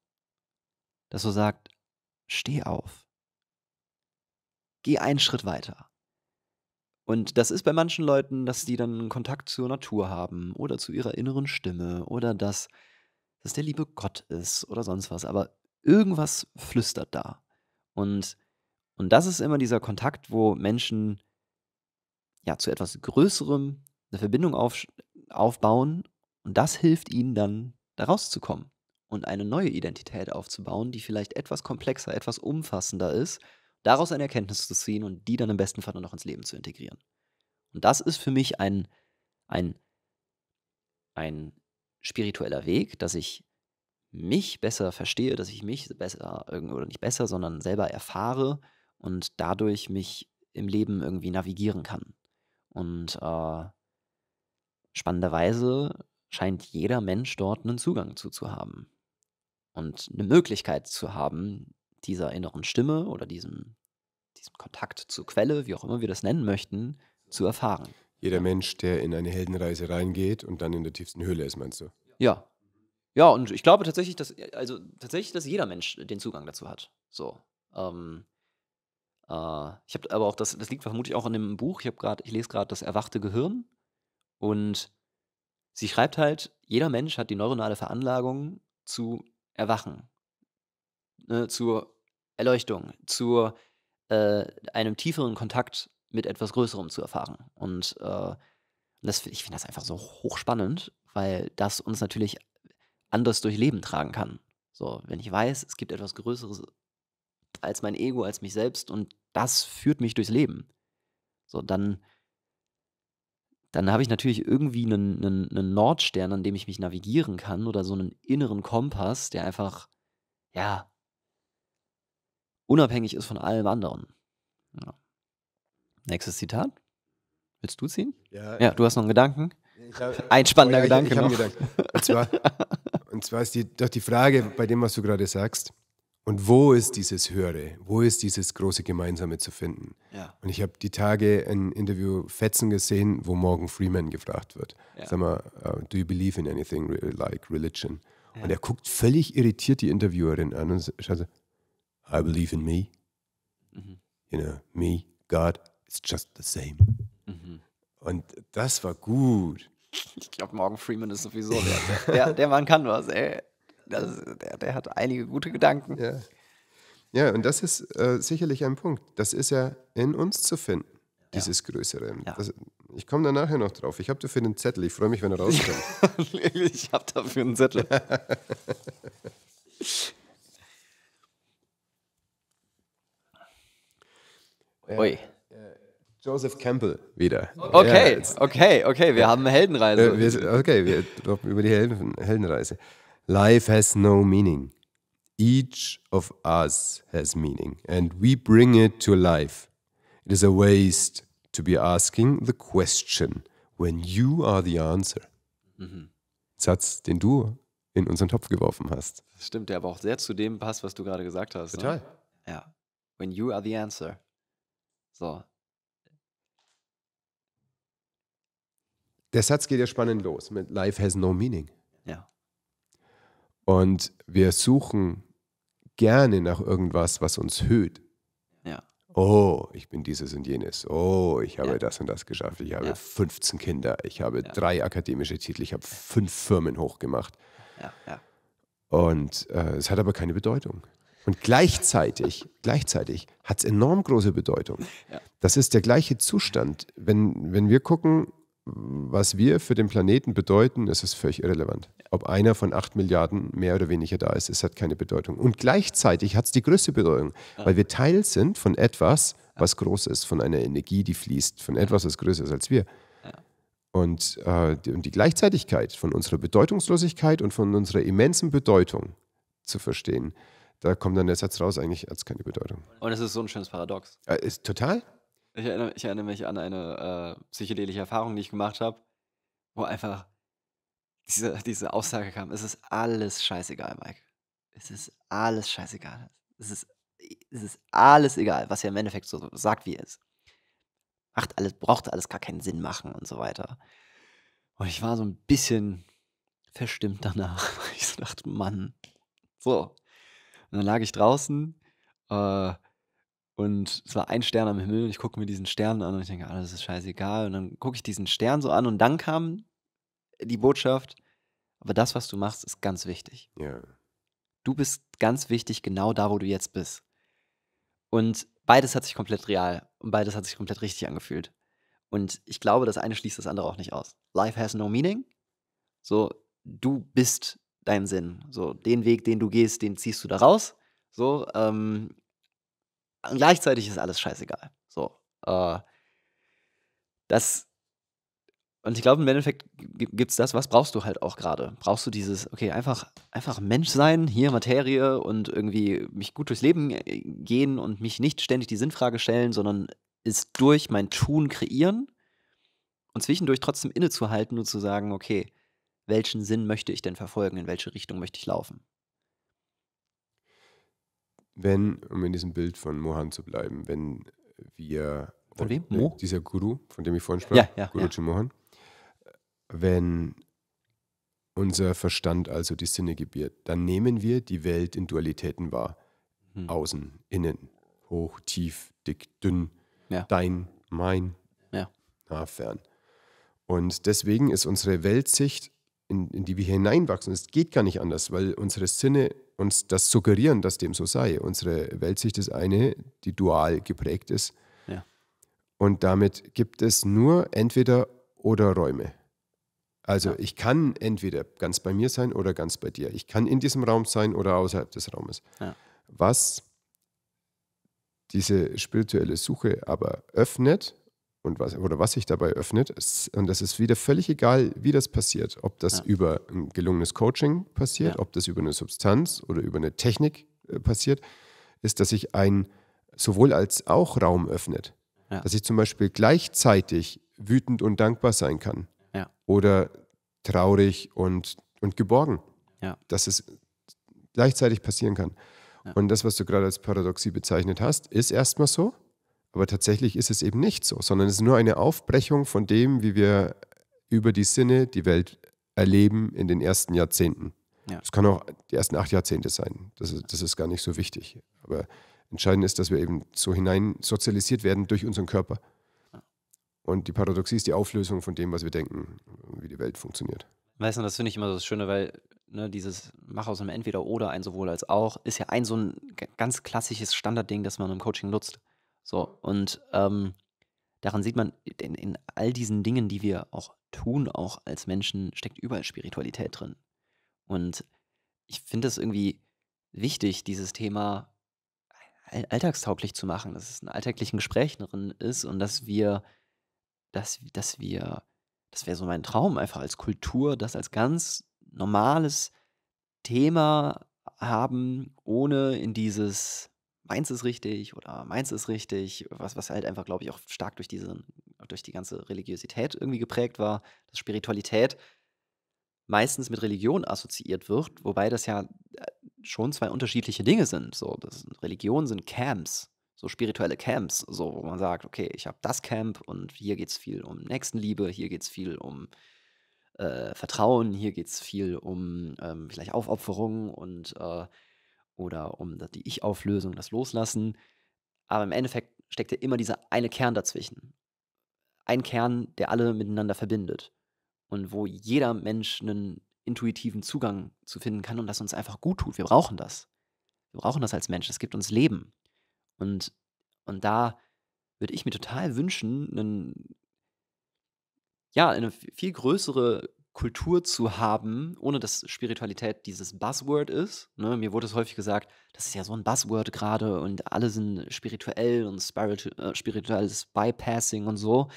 das so sagt, steh auf geh einen Schritt weiter. Und das ist bei manchen Leuten, dass die dann Kontakt zur Natur haben oder zu ihrer inneren Stimme oder dass, dass der liebe Gott ist oder sonst was. Aber irgendwas flüstert da. Und, und das ist immer dieser Kontakt, wo Menschen ja zu etwas Größerem eine Verbindung auf, aufbauen und das hilft ihnen dann, da rauszukommen und eine neue Identität aufzubauen, die vielleicht etwas komplexer, etwas umfassender ist daraus eine Erkenntnis zu ziehen und die dann im besten Fall noch ins Leben zu integrieren. Und das ist für mich ein, ein, ein spiritueller Weg, dass ich mich besser verstehe, dass ich mich besser, oder nicht besser, sondern selber erfahre und dadurch mich im Leben irgendwie navigieren kann. Und äh, spannenderweise scheint jeder Mensch dort einen Zugang zu, zu haben und eine Möglichkeit zu haben, dieser inneren Stimme oder diesem, diesem Kontakt zur Quelle, wie auch immer wir das nennen möchten, zu erfahren. Jeder Mensch, der in eine Heldenreise reingeht und dann in der tiefsten Höhle ist, meinst du? Ja. Ja, und ich glaube tatsächlich, dass, also tatsächlich, dass jeder Mensch den Zugang dazu hat. So. Ähm, äh, ich habe aber auch, das, das liegt vermutlich auch in dem Buch, ich, grad, ich lese gerade das erwachte Gehirn und sie schreibt halt, jeder Mensch hat die neuronale Veranlagung zu erwachen, ne, zur Erleuchtung, zu äh, einem tieferen Kontakt mit etwas Größerem zu erfahren. Und äh, das, ich finde das einfach so hochspannend, weil das uns natürlich anders durch Leben tragen kann. So, wenn ich weiß, es gibt etwas Größeres als mein Ego, als mich selbst und das führt mich durchs Leben. So, dann, dann habe ich natürlich irgendwie einen, einen, einen Nordstern, an dem ich mich navigieren kann oder so einen inneren Kompass, der einfach, ja, unabhängig ist von allem anderen. Ja. Nächstes Zitat. Willst du ziehen? Ja, Ja, du hast noch einen Gedanken? hab, Ein spannender Oh ja, Gedanke Ich, ich noch. einen Gedanken. Und zwar, und zwar ist die, doch die Frage bei dem, was du gerade sagst, und wo ist dieses Höhere? Wo ist dieses große Gemeinsame zu finden? Ja. Und ich habe die Tage ein Interview Fetzen gesehen, wo Morgan Freeman gefragt wird. Ja. Sag mal, uh, do you believe in anything like religion? Und er guckt völlig irritiert die Interviewerin an und schaut so, I believe in me. Mhm. You know, me, God, it's just the same. Mhm. Und das war gut. Ich glaube, Morgan Freeman ist sowieso der, der, der Mann kann was, ey. Das, der, der hat einige gute Gedanken. Ja, ja und das ist äh, sicherlich ein Punkt. Das ist ja in uns zu finden, dieses Größere. Ja. Das, ich komme da nachher noch drauf. Ich habe dafür den Zettel. Ich freue mich, wenn er rauskommt. ich habe dafür einen Zettel. Ui. Joseph Campbell wieder. Ja, Okay, jetzt, okay, okay, wir haben eine Heldenreise. äh, wir, okay, wir droppen über die Helden, Heldenreise. Life has no meaning. Each of us has meaning, and we bring it to life. It is a waste to be asking the question when you are the answer. Satz, den du in unseren Topf geworfen hast. Das stimmt, der aber auch sehr zu dem passt, was du gerade gesagt hast. Ne? Ja. When you are the answer. So. Der Satz geht ja spannend los mit Life has no meaning. Ja. Und wir suchen gerne nach irgendwas, was uns höht. Ja. Oh, ich bin dieses und jenes. Oh, ich habe Ja. das und das geschafft. Ich habe Ja. 15 Kinder. Ich habe Ja. drei akademische Titel. Ich habe fünf Firmen hochgemacht. Ja. Ja. Und äh, es hat aber keine Bedeutung. Und gleichzeitig, gleichzeitig hat es enorm große Bedeutung. Ja. Das ist der gleiche Zustand. Wenn, wenn wir gucken, was wir für den Planeten bedeuten, ist es völlig irrelevant. Ob einer von acht Milliarden mehr oder weniger da ist, es hat keine Bedeutung. Und gleichzeitig hat es die größte Bedeutung, weil wir Teil sind von etwas, was groß ist, von einer Energie, die fließt, von etwas, was größer ist als wir. Und, äh, die, und die Gleichzeitigkeit von unserer Bedeutungslosigkeit und von unserer immensen Bedeutung zu verstehen, da kommt dann der Satz raus, eigentlich hat es keine Bedeutung. Und es ist so ein schönes Paradox. Äh, ist total? Ich erinnere, ich erinnere mich an eine äh, psychedelische Erfahrung, die ich gemacht habe, wo einfach diese, diese Aussage kam: Es ist alles scheißegal, Mike. Es ist alles scheißegal. Es ist, es ist alles egal, was er im Endeffekt so sagt, wie er ist. Macht alles, braucht alles gar keinen Sinn machen und so weiter. Und ich war so ein bisschen verstimmt danach. Ich so dachte, Mann. So. Und dann lag ich draußen äh, und es war ein Stern am Himmel und ich gucke mir diesen Stern an und ich denke, alles ist scheißegal. Und dann gucke ich diesen Stern so an und dann kam die Botschaft, aber das, was du machst, ist ganz wichtig. Ja. Du bist ganz wichtig genau da, wo du jetzt bist. Und beides hat sich komplett real und beides hat sich komplett richtig angefühlt. Und ich glaube, das eine schließt das andere auch nicht aus. Life has no meaning. So, du bist dein Sinn. So, den Weg, den du gehst, den ziehst du da raus. So, ähm, gleichzeitig ist alles scheißegal. So. Äh, das. Und ich glaube, im Endeffekt gibt es das, was brauchst du halt auch gerade. Brauchst du dieses, okay, einfach, einfach Mensch sein, hier Materie und irgendwie mich gut durchs Leben äh, gehen und mich nicht ständig die Sinnfrage stellen, sondern es durch mein Tun kreieren und zwischendurch trotzdem innezuhalten und zu sagen, okay, welchen Sinn möchte ich denn verfolgen, in welche Richtung möchte ich laufen? Wenn, um in diesem Bild von Mohan zu bleiben, wenn wir. Von wem? Mo? Dieser Guru, von dem ich vorhin sprach, Ja, ja, Guruji Mohan. Wenn unser Verstand also die Sinne gebiert, dann nehmen wir die Welt in Dualitäten wahr. Hm. Außen, innen, hoch, tief, dick, dünn, Ja. dein, mein, Ja. nah, fern. Und deswegen ist unsere Weltsicht, in, in die wir hineinwachsen, es geht gar nicht anders, weil unsere Sinne uns das suggerieren, dass dem so sei. Unsere Weltsicht ist eine, die dual geprägt ist. Ja. Und damit gibt es nur entweder oder Räume. Also Ja. ich kann entweder ganz bei mir sein oder ganz bei dir. Ich kann in diesem Raum sein oder außerhalb des Raumes. Ja. Was diese spirituelle Suche aber öffnet und was, oder was sich dabei öffnet, und das ist wieder völlig egal, wie das passiert, ob das Ja. über ein gelungenes Coaching passiert, Ja. ob das über eine Substanz oder über eine Technik äh, passiert, ist, dass sich ein sowohl als auch Raum öffnet. Ja. Dass ich zum Beispiel gleichzeitig wütend und dankbar sein kann. Oder traurig und, und geborgen. Dass es gleichzeitig passieren kann. Und das, was du gerade als Paradoxie bezeichnet hast, ist erstmal so, aber tatsächlich ist es eben nicht so, sondern es ist nur eine Aufbrechung von dem, wie wir über die Sinne die Welt erleben in den ersten Jahrzehnten. Ja. Es kann auch die ersten acht Jahrzehnte sein. Das ist, das ist gar nicht so wichtig. Aber entscheidend ist, dass wir eben so hinein sozialisiert werden durch unseren Körper. Und die Paradoxie ist die Auflösung von dem, was wir denken, wie die Welt funktioniert. Weißt du, das finde ich immer so das Schöne, weil ne, dieses Mach aus einem Entweder-Oder ein sowohl als auch ist ja ein so ein ganz klassisches Standardding, das man im Coaching nutzt. So, und ähm, daran sieht man, in, in all diesen Dingen, die wir auch tun, auch als Menschen, steckt überall Spiritualität drin. Und ich finde es irgendwie wichtig, dieses Thema all- alltagstauglich zu machen, dass es in alltäglichen Gesprächen drin ist und dass wir, dass, dass wir das wäre so mein Traum, einfach als Kultur, das als ganz normales Thema haben, ohne in dieses meins ist richtig oder meins ist richtig, was, was halt einfach, glaube ich, auch stark durch diese, durch die ganze Religiosität irgendwie geprägt war, dass Spiritualität meistens mit Religion assoziiert wird, wobei das ja äh, schon zwei unterschiedliche Dinge sind. So, das, Religionen sind Camps, so spirituelle Camps, so, wo man sagt, okay, ich habe das Camp und hier geht es viel um Nächstenliebe, hier geht es viel um äh, Vertrauen, hier geht es viel um ähm, vielleicht Aufopferung und äh, oder um die Ich-Auflösung, das Loslassen. Aber im Endeffekt steckt ja immer dieser eine Kern dazwischen. Ein Kern, der alle miteinander verbindet. Und wo jeder Mensch einen intuitiven Zugang zu finden kann und das uns einfach gut tut. Wir brauchen das. Wir brauchen das als Mensch. Es gibt uns Leben. Und, und da würde ich mir total wünschen, einen, ja, eine viel größere Kultur zu haben, ohne dass Spiritualität dieses Buzzword ist. Ne? Mir wurde es häufig gesagt, das ist ja so ein Buzzword gerade und alle sind spirituell und spiritu äh, spirituelles Bypassing und so.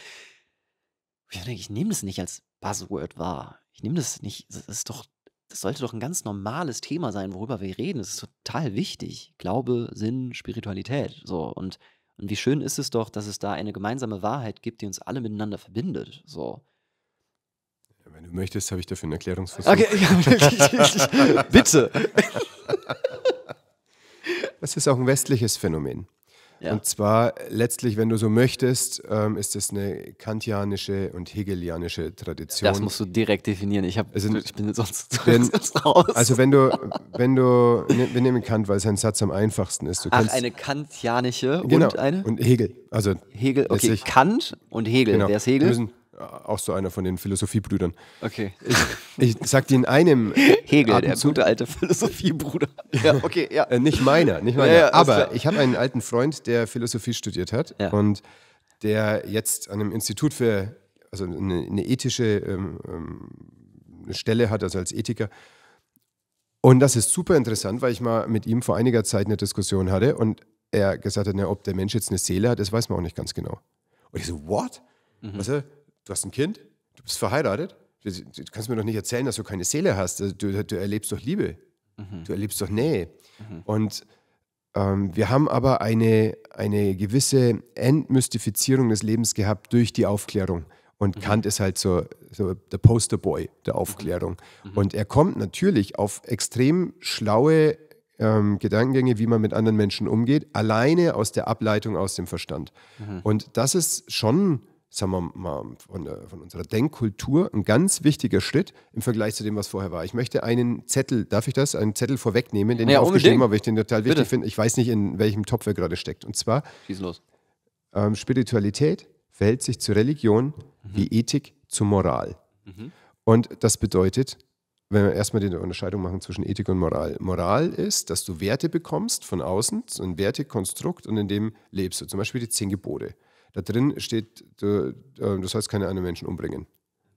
Ich denke, ich nehme das nicht als Buzzword wahr. Ich nehme das nicht, das ist doch, das sollte doch ein ganz normales Thema sein, worüber wir reden. Das ist total wichtig. Glaube, Sinn, Spiritualität. So, und, und wie schön ist es doch, dass es da eine gemeinsame Wahrheit gibt, die uns alle miteinander verbindet. So. Wenn du möchtest, habe ich dafür einen Erklärungsversuch. Okay, ja, bitte. Das ist auch ein westliches Phänomen. Ja. Und zwar letztlich, wenn du so möchtest, ähm, ist es eine kantianische und hegelianische Tradition. Das musst du direkt definieren. Ich, hab, Also, ich bin sonst, wenn- sonst raus. Also wenn du, wenn du, ne- wir nehmen Kant, weil sein Satz am einfachsten ist. Du Ach, kannst, eine kantianische genau, und eine? und Hegel. Also Hegel, okay, Kant und Hegel. genau. Wer ist Wir Hegel? müssen, äh, auch so einer von den Philosophiebrüdern. Okay. Ich sag dir in einem Hegel, der Atemzug- gute alte Philosophiebruder. Ja, okay, ja. Äh, nicht meiner, nicht meiner. Ja, ja, Aber ich habe einen alten Freund, der Philosophie studiert hat Ja. und der jetzt an einem Institut für, also eine, eine ethische ähm, ähm, eine Stelle hat, also als Ethiker. Und das ist super interessant, weil ich mal mit ihm vor einiger Zeit eine Diskussion hatte und er gesagt hat, na, ob der Mensch jetzt eine Seele hat, das weiß man auch nicht ganz genau. Und ich so, what? Was, äh, du hast ein Kind? Du bist verheiratet? Du, du kannst mir doch nicht erzählen, dass du keine Seele hast. Also, Du, du erlebst doch Liebe. Du erlebst doch Nähe. Und ähm, wir haben aber eine, eine gewisse Entmystifizierung des Lebens gehabt durch die Aufklärung. Und Kant ist halt so, so der Posterboy der Aufklärung. Und er kommt natürlich auf extrem schlaue ähm, Gedankengänge, wie man mit anderen Menschen umgeht, alleine aus der Ableitung aus dem Verstand. Und das ist schon, sagen wir mal, von, von unserer Denkkultur ein ganz wichtiger Schritt im Vergleich zu dem, was vorher war. Ich möchte einen Zettel, darf ich das? Einen Zettel vorwegnehmen, den Ja, ich aufgeschrieben unbedingt. habe, weil ich den total wichtig Bitte. finde. Ich weiß nicht, in welchem Topf er gerade steckt. Und zwar Schieß los. ähm, Spiritualität verhält sich zu Religion wie Ethik zu Moral. Und das bedeutet, wenn wir erstmal die Unterscheidung machen zwischen Ethik und Moral. Moral ist, dass du Werte bekommst von außen, so ein Wertekonstrukt und in dem lebst du. Zum Beispiel die zehn Gebote. Da drin steht, du, äh, du sollst keine anderen Menschen umbringen.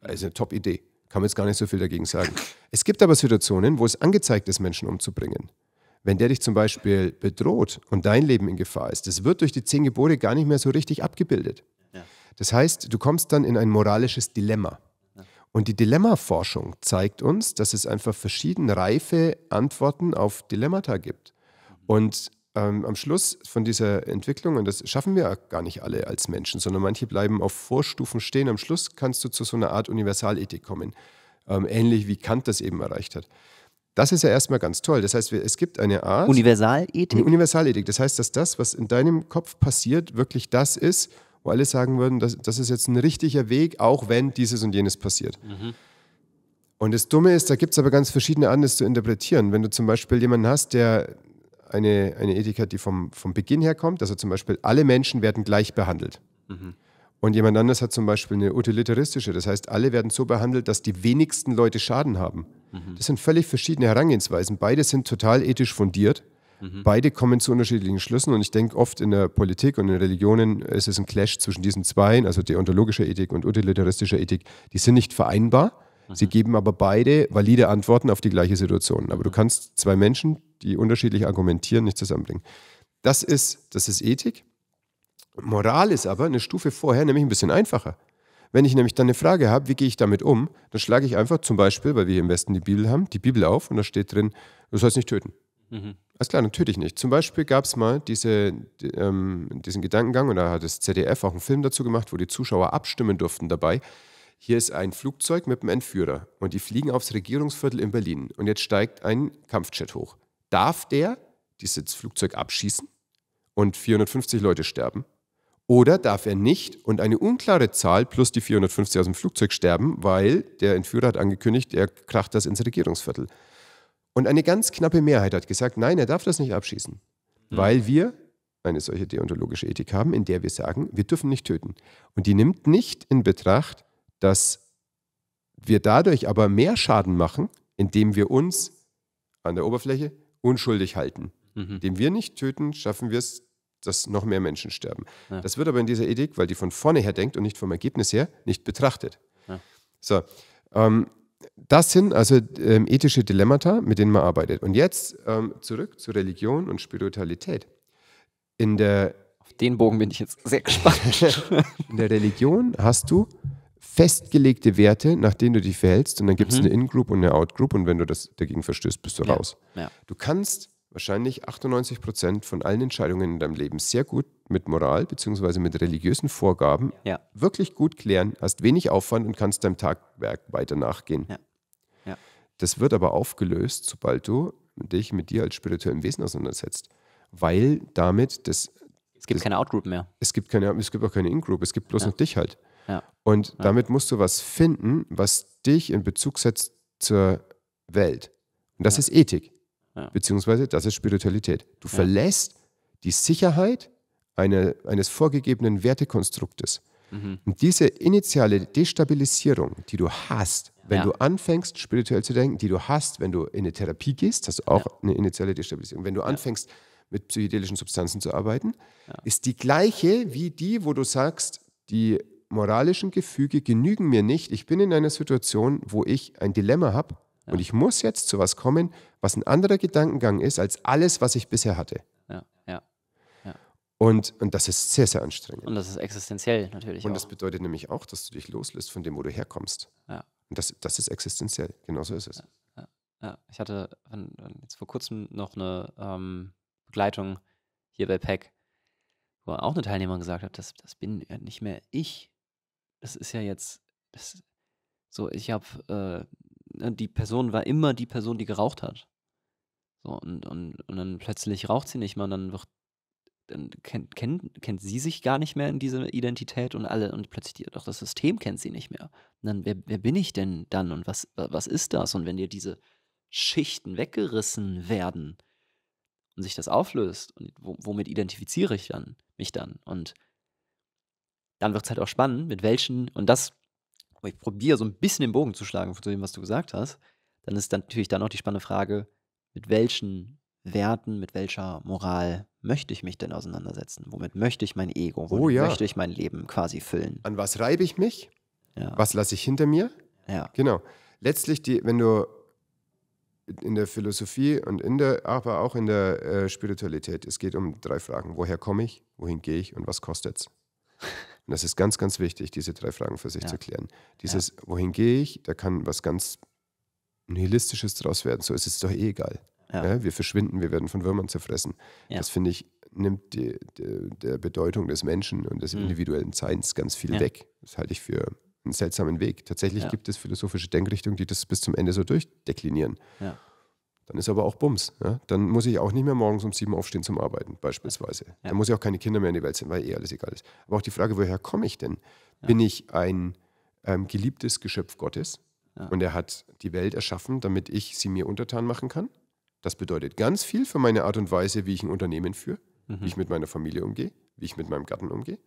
Das ist eine Top-Idee. Kann man jetzt gar nicht so viel dagegen sagen. Es gibt aber Situationen, wo es angezeigt ist, Menschen umzubringen. Wenn der dich zum Beispiel bedroht und dein Leben in Gefahr ist, das wird durch die zehn Gebote gar nicht mehr so richtig abgebildet. Das heißt, du kommst dann in ein moralisches Dilemma. Und die Dilemmaforschung zeigt uns, dass es einfach verschieden reife Antworten auf Dilemmata gibt. Und ähm, am Schluss von dieser Entwicklung, und das schaffen wir gar nicht alle als Menschen, sondern manche bleiben auf Vorstufen stehen, am Schluss kannst du zu so einer Art Universalethik kommen, ähm, ähnlich wie Kant das eben erreicht hat. Das ist ja erstmal ganz toll. Das heißt, es gibt eine Art. Universalethik? Universalethik. Das heißt, dass das, was in deinem Kopf passiert, wirklich das ist, wo alle sagen würden, das, das ist jetzt ein richtiger Weg, auch wenn dieses und jenes passiert. Und das Dumme ist, da gibt es aber ganz verschiedene Arten, das zu interpretieren. Wenn du zum Beispiel jemanden hast, der eine, eine Ethik hat, die vom, vom Beginn her kommt, also zum Beispiel alle Menschen werden gleich behandelt. Und jemand anderes hat zum Beispiel eine utilitaristische, das heißt, alle werden so behandelt, dass die wenigsten Leute Schaden haben. Das sind völlig verschiedene Herangehensweisen. Beide sind total ethisch fundiert. Beide kommen zu unterschiedlichen Schlüssen und ich denke oft in der Politik und in Religionen ist es ein Clash zwischen diesen zwei, also deontologischer Ethik und utilitaristischer Ethik. Die sind nicht vereinbar, sie geben aber beide valide Antworten auf die gleiche Situation. Aber du kannst zwei Menschen, die unterschiedlich argumentieren, nicht zusammenbringen. Das ist, das ist Ethik. Moral ist aber eine Stufe vorher nämlich ein bisschen einfacher. Wenn ich nämlich dann eine Frage habe, wie gehe ich damit um, dann schlage ich einfach zum Beispiel, weil wir hier im Westen die Bibel haben, die Bibel auf und da steht drin, du sollst nicht töten. Alles klar, dann töte ich nicht. Zum Beispiel gab es mal diese, die, ähm, diesen Gedankengang und da hat das ZDF auch einen Film dazu gemacht, wo die Zuschauer abstimmen durften dabei. Hier ist ein Flugzeug mit einem Entführer und die fliegen aufs Regierungsviertel in Berlin und jetzt steigt ein Kampfjet hoch. Darf der dieses Flugzeug abschießen und 450 Leute sterben? Oder darf er nicht und eine unklare Zahl plus die 450 aus dem Flugzeug sterben, weil der Entführer hat angekündigt, er kracht das ins Regierungsviertel. Und eine ganz knappe Mehrheit hat gesagt, nein, er darf das nicht abschießen, weil wir eine solche deontologische Ethik haben, in der wir sagen, wir dürfen nicht töten. Und die nimmt nicht in Betracht, dass wir dadurch aber mehr Schaden machen, indem wir uns an der Oberfläche unschuldig halten. Indem wir nicht töten, schaffen wir es, dass noch mehr Menschen sterben. Ja. Das wird aber in dieser Ethik, weil die von vorne her denkt und nicht vom Ergebnis her, nicht betrachtet. Ja. So, ähm, das sind also ähm, ethische Dilemmata, mit denen man arbeitet. Und jetzt ähm, zurück zu Religion und Spiritualität. In der, Auf den Bogen bin ich jetzt sehr gespannt. in der Religion hast du festgelegte Werte, nach denen du dich verhältst, und dann gibt es eine In-Group und eine Out-Group, und wenn du das dagegen verstößt, bist du Ja. raus. ja. Du kannst wahrscheinlich 98 Prozent von allen Entscheidungen in deinem Leben sehr gut mit Moral bzw. mit religiösen Vorgaben Ja. wirklich gut klären, hast wenig Aufwand und kannst deinem Tagwerk weiter nachgehen. Das wird aber aufgelöst, sobald du dich mit dir als spirituellem Wesen auseinandersetzt, weil damit das Es gibt keine Outgroup mehr. es gibt keine, es gibt auch keine In-Group, es gibt bloß noch dich halt. Ja. Und damit musst du was finden, was dich in Bezug setzt zur Welt. Und das Ja. ist Ethik, Ja. beziehungsweise das ist Spiritualität. Du Ja. verlässt die Sicherheit eine, eines vorgegebenen Wertekonstruktes. Mhm. Und diese initiale Destabilisierung, die du hast, wenn Ja. du anfängst, spirituell zu denken, die du hast, wenn du in eine Therapie gehst, hast du auch eine initiale Destabilisierung. Wenn du anfängst, mit psychedelischen Substanzen zu arbeiten, ist die gleiche wie die, wo du sagst, die moralischen Gefüge genügen mir nicht. Ich bin in einer Situation, wo ich ein Dilemma habe und ich muss jetzt zu was kommen, was ein anderer Gedankengang ist als alles, was ich bisher hatte. Ja, ja. Und, und das ist sehr, sehr anstrengend. Und das ist existenziell natürlich Und auch. das bedeutet nämlich auch, dass du dich loslässt von dem, wo du herkommst. Ja. Und das, das ist existenziell. Genauso ist es. Ja, ich hatte jetzt vor kurzem noch eine ähm, Begleitung hier bei PEC, wo auch eine Teilnehmerin gesagt hat, das, das bin ja nicht mehr ich. Das ist ja jetzt, das, so, ich habe, äh, die Person war immer die Person, die geraucht hat. So, und, und, und dann plötzlich raucht sie nicht mehr und dann wird, dann kennt, kennt, kennt sie sich gar nicht mehr in diese Identität und alle, und plötzlich doch das System kennt sie nicht mehr. Und dann, wer, wer bin ich denn dann und was, was ist das? Und wenn dir diese Schichten weggerissen werden und sich das auflöst, und wo, womit identifiziere ich dann mich dann? Und dann wird es halt auch spannend, mit welchen, und das, ich probiere so ein bisschen den Bogen zu schlagen zu dem, was du gesagt hast, dann ist dann natürlich dann auch die spannende Frage, mit welchen Werten, mit welcher Moral möchte ich mich denn auseinandersetzen? Womit möchte ich mein Ego, womit Oh ja. möchte ich mein Leben quasi füllen? An was reibe ich mich? Ja, Was lasse ich hinter mir? ja, Genau. Letztlich, die, wenn du in der Philosophie und in der, aber auch in der äh, Spiritualität, es geht um drei Fragen. Woher komme ich? Wohin gehe ich? Und was kostet es? Und das ist ganz, ganz wichtig, diese drei Fragen für sich Ja. zu klären. Dieses, wohin gehe ich? Da kann was ganz Nihilistisches draus werden. So ist es doch eh egal. ja, Ja, wir verschwinden, wir werden von Würmern zerfressen. Ja. Das finde ich, nimmt die, die, der Bedeutung des Menschen und des Mhm. individuellen Seins ganz viel Ja. weg. Das halte ich für einen seltsamen Weg. Tatsächlich Ja. gibt es philosophische Denkrichtungen, die das bis zum Ende so durchdeklinieren. Ja. Dann ist aber auch Bums. Ja? Dann muss ich auch nicht mehr morgens um sieben aufstehen zum Arbeiten, beispielsweise. Ja. Dann muss ich auch keine Kinder mehr in die Welt senden, weil eh alles egal ist. Aber auch die Frage, woher komme ich denn? Bin ich ein ähm, geliebtes Geschöpf Gottes und er hat die Welt erschaffen, damit ich sie mir untertan machen kann? Das bedeutet ganz viel für meine Art und Weise, wie ich ein Unternehmen führe, Mhm. wie ich mit meiner Familie umgehe, wie ich mit meinem Gatten umgehe.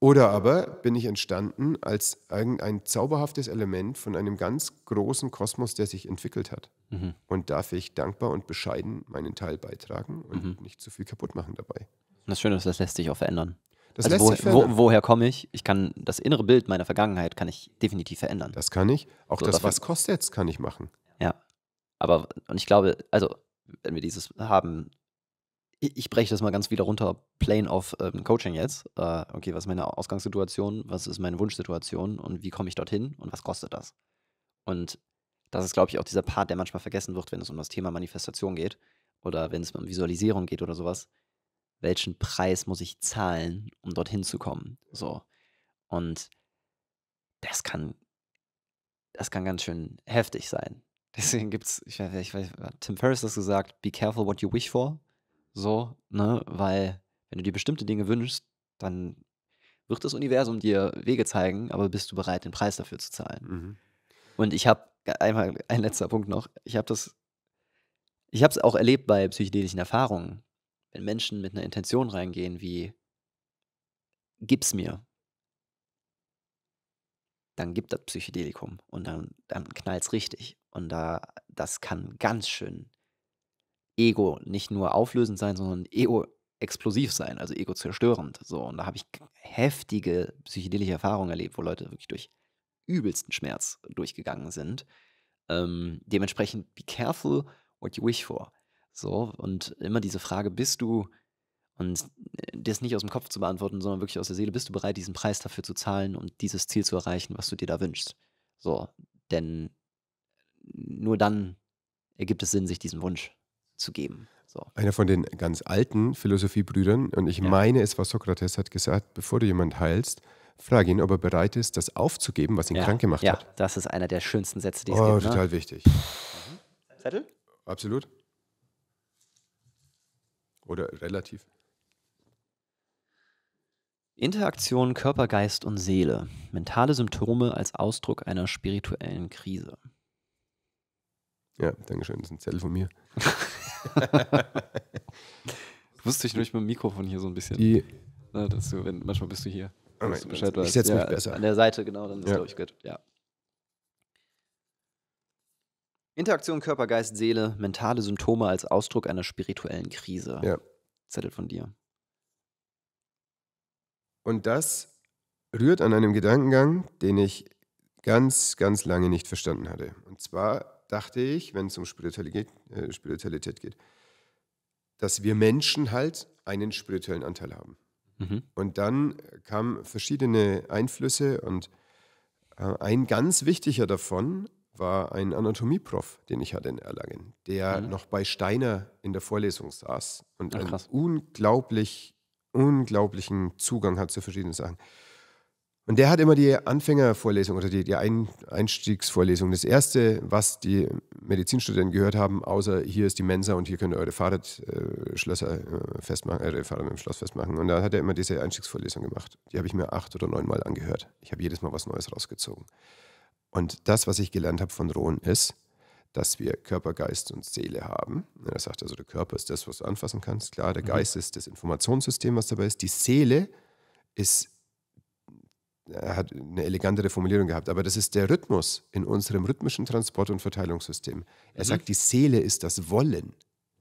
Oder aber bin ich entstanden als irgendein zauberhaftes Element von einem ganz großen Kosmos, der sich entwickelt hat. Mhm. Und darf ich dankbar und bescheiden meinen Teil beitragen und Mhm. nicht zu viel kaputt machen dabei. Das Schöne ist, das lässt sich auch verändern. Das also lässt wo, sich verändern. Wo, woher komme ich? Ich kann das innere Bild meiner Vergangenheit kann ich definitiv verändern. das kann ich. Auch So, das, was kostet kann ich machen. Ja. Aber, und ich glaube, also, wenn wir dieses haben, ich, breche das mal ganz wieder runter, Plane of ähm, Coaching jetzt. Äh, okay, was ist meine Ausgangssituation, was ist meine Wunschsituation und wie komme ich dorthin und was kostet das? Und das ist, glaube ich, auch dieser Part, der manchmal vergessen wird, wenn es um das Thema Manifestation geht oder wenn es um Visualisierung geht oder sowas. Welchen Preis muss ich zahlen, um dorthin zu kommen? So. Und das kann, das kann ganz schön heftig sein. Deswegen gibt es, ich weiß, ich weiß, hat Tim Ferriss das gesagt, be careful what you wish for. So, ne, weil wenn du dir bestimmte Dinge wünschst, dann wird das Universum dir Wege zeigen, aber bist du bereit, den Preis dafür zu zahlen? Mhm. Und ich habe einmal ein letzter Punkt noch. Ich habe das, ich habe es auch erlebt bei psychedelischen Erfahrungen, wenn Menschen mit einer Intention reingehen wie gib's mir, dann gibt das Psychedelikum und dann, dann knallt's richtig. Und da, das kann ganz schön Ego nicht nur auflösend sein, sondern Ego explosiv sein, also ego zerstörend. So, und da habe ich heftige psychedelische Erfahrungen erlebt, wo Leute wirklich durch übelsten Schmerz durchgegangen sind. Ähm, dementsprechend, be careful what you wish for. So, und immer diese Frage, bist du, und das nicht aus dem Kopf zu beantworten, sondern wirklich aus der Seele, bist du bereit, diesen Preis dafür zu zahlen und dieses Ziel zu erreichen, was du dir da wünschst? So, denn nur dann ergibt es Sinn, sich diesen Wunsch zu geben. So. Einer von den ganz alten Philosophiebrüdern, und ich Ja. meine, es war Sokrates, hat gesagt, bevor du jemanden heilst, frage ihn, ob er bereit ist, das aufzugeben, was ihn ja, krank gemacht ja, hat. das ist einer der schönsten Sätze, die es Oh, gibt. Ne? total wichtig. Zettel? Absolut. Oder relativ. Interaktion Körper, Geist und Seele. Mentale Symptome als Ausdruck einer spirituellen Krise. Ja, Dankeschön, das ist ein Zettel von mir. Wusste ich nur nicht mit dem Mikrofon hier so ein bisschen. Die, Ne, dass du, wenn, manchmal bist du hier. Oh du Bescheid ich weißt. setz mich ja, besser. An der Seite, genau, dann ist Ja. glaube ich gut. Ja. Interaktion Körper, Geist, Seele, mentale Symptome als Ausdruck einer spirituellen Krise. Ja. Zettel von dir. und das rührt an einem Gedankengang, den ich ganz, ganz lange nicht verstanden hatte. Und zwar dachte ich, wenn es um Spiritualität, äh, Spiritualität geht, dass wir Menschen halt einen spirituellen Anteil haben. Mhm. Und dann kamen verschiedene Einflüsse und äh, ein ganz wichtiger davon war ein Anatomieprof, den ich hatte in Erlangen, der Mhm. noch bei Steiner in der Vorlesung saß und Ach, einen unglaublich, unglaublichen Zugang hat zu verschiedenen Sachen. Und der hat immer die Anfängervorlesung oder die, die Ein Einstiegsvorlesung. Das erste, was die Medizinstudenten gehört haben, außer hier ist die Mensa und hier könnt ihr eure Fahrradschlösser äh, festmachen, eure Fahrrad mit dem Schloss festmachen. Und da hat er immer diese Einstiegsvorlesung gemacht. Die habe ich mir acht oder neunmal angehört. Ich habe jedes Mal was Neues rausgezogen. Und das, was ich gelernt habe von Rohn, ist, dass wir Körper, Geist und Seele haben. Er sagt also, der Körper ist das, was du anfassen kannst. Klar, der Mhm. Geist ist das Informationssystem, was dabei ist. Die Seele ist er hat eine elegantere Formulierung gehabt, aber das ist der Rhythmus in unserem rhythmischen Transport- und Verteilungssystem. Er Mhm. sagt, die Seele ist das Wollen.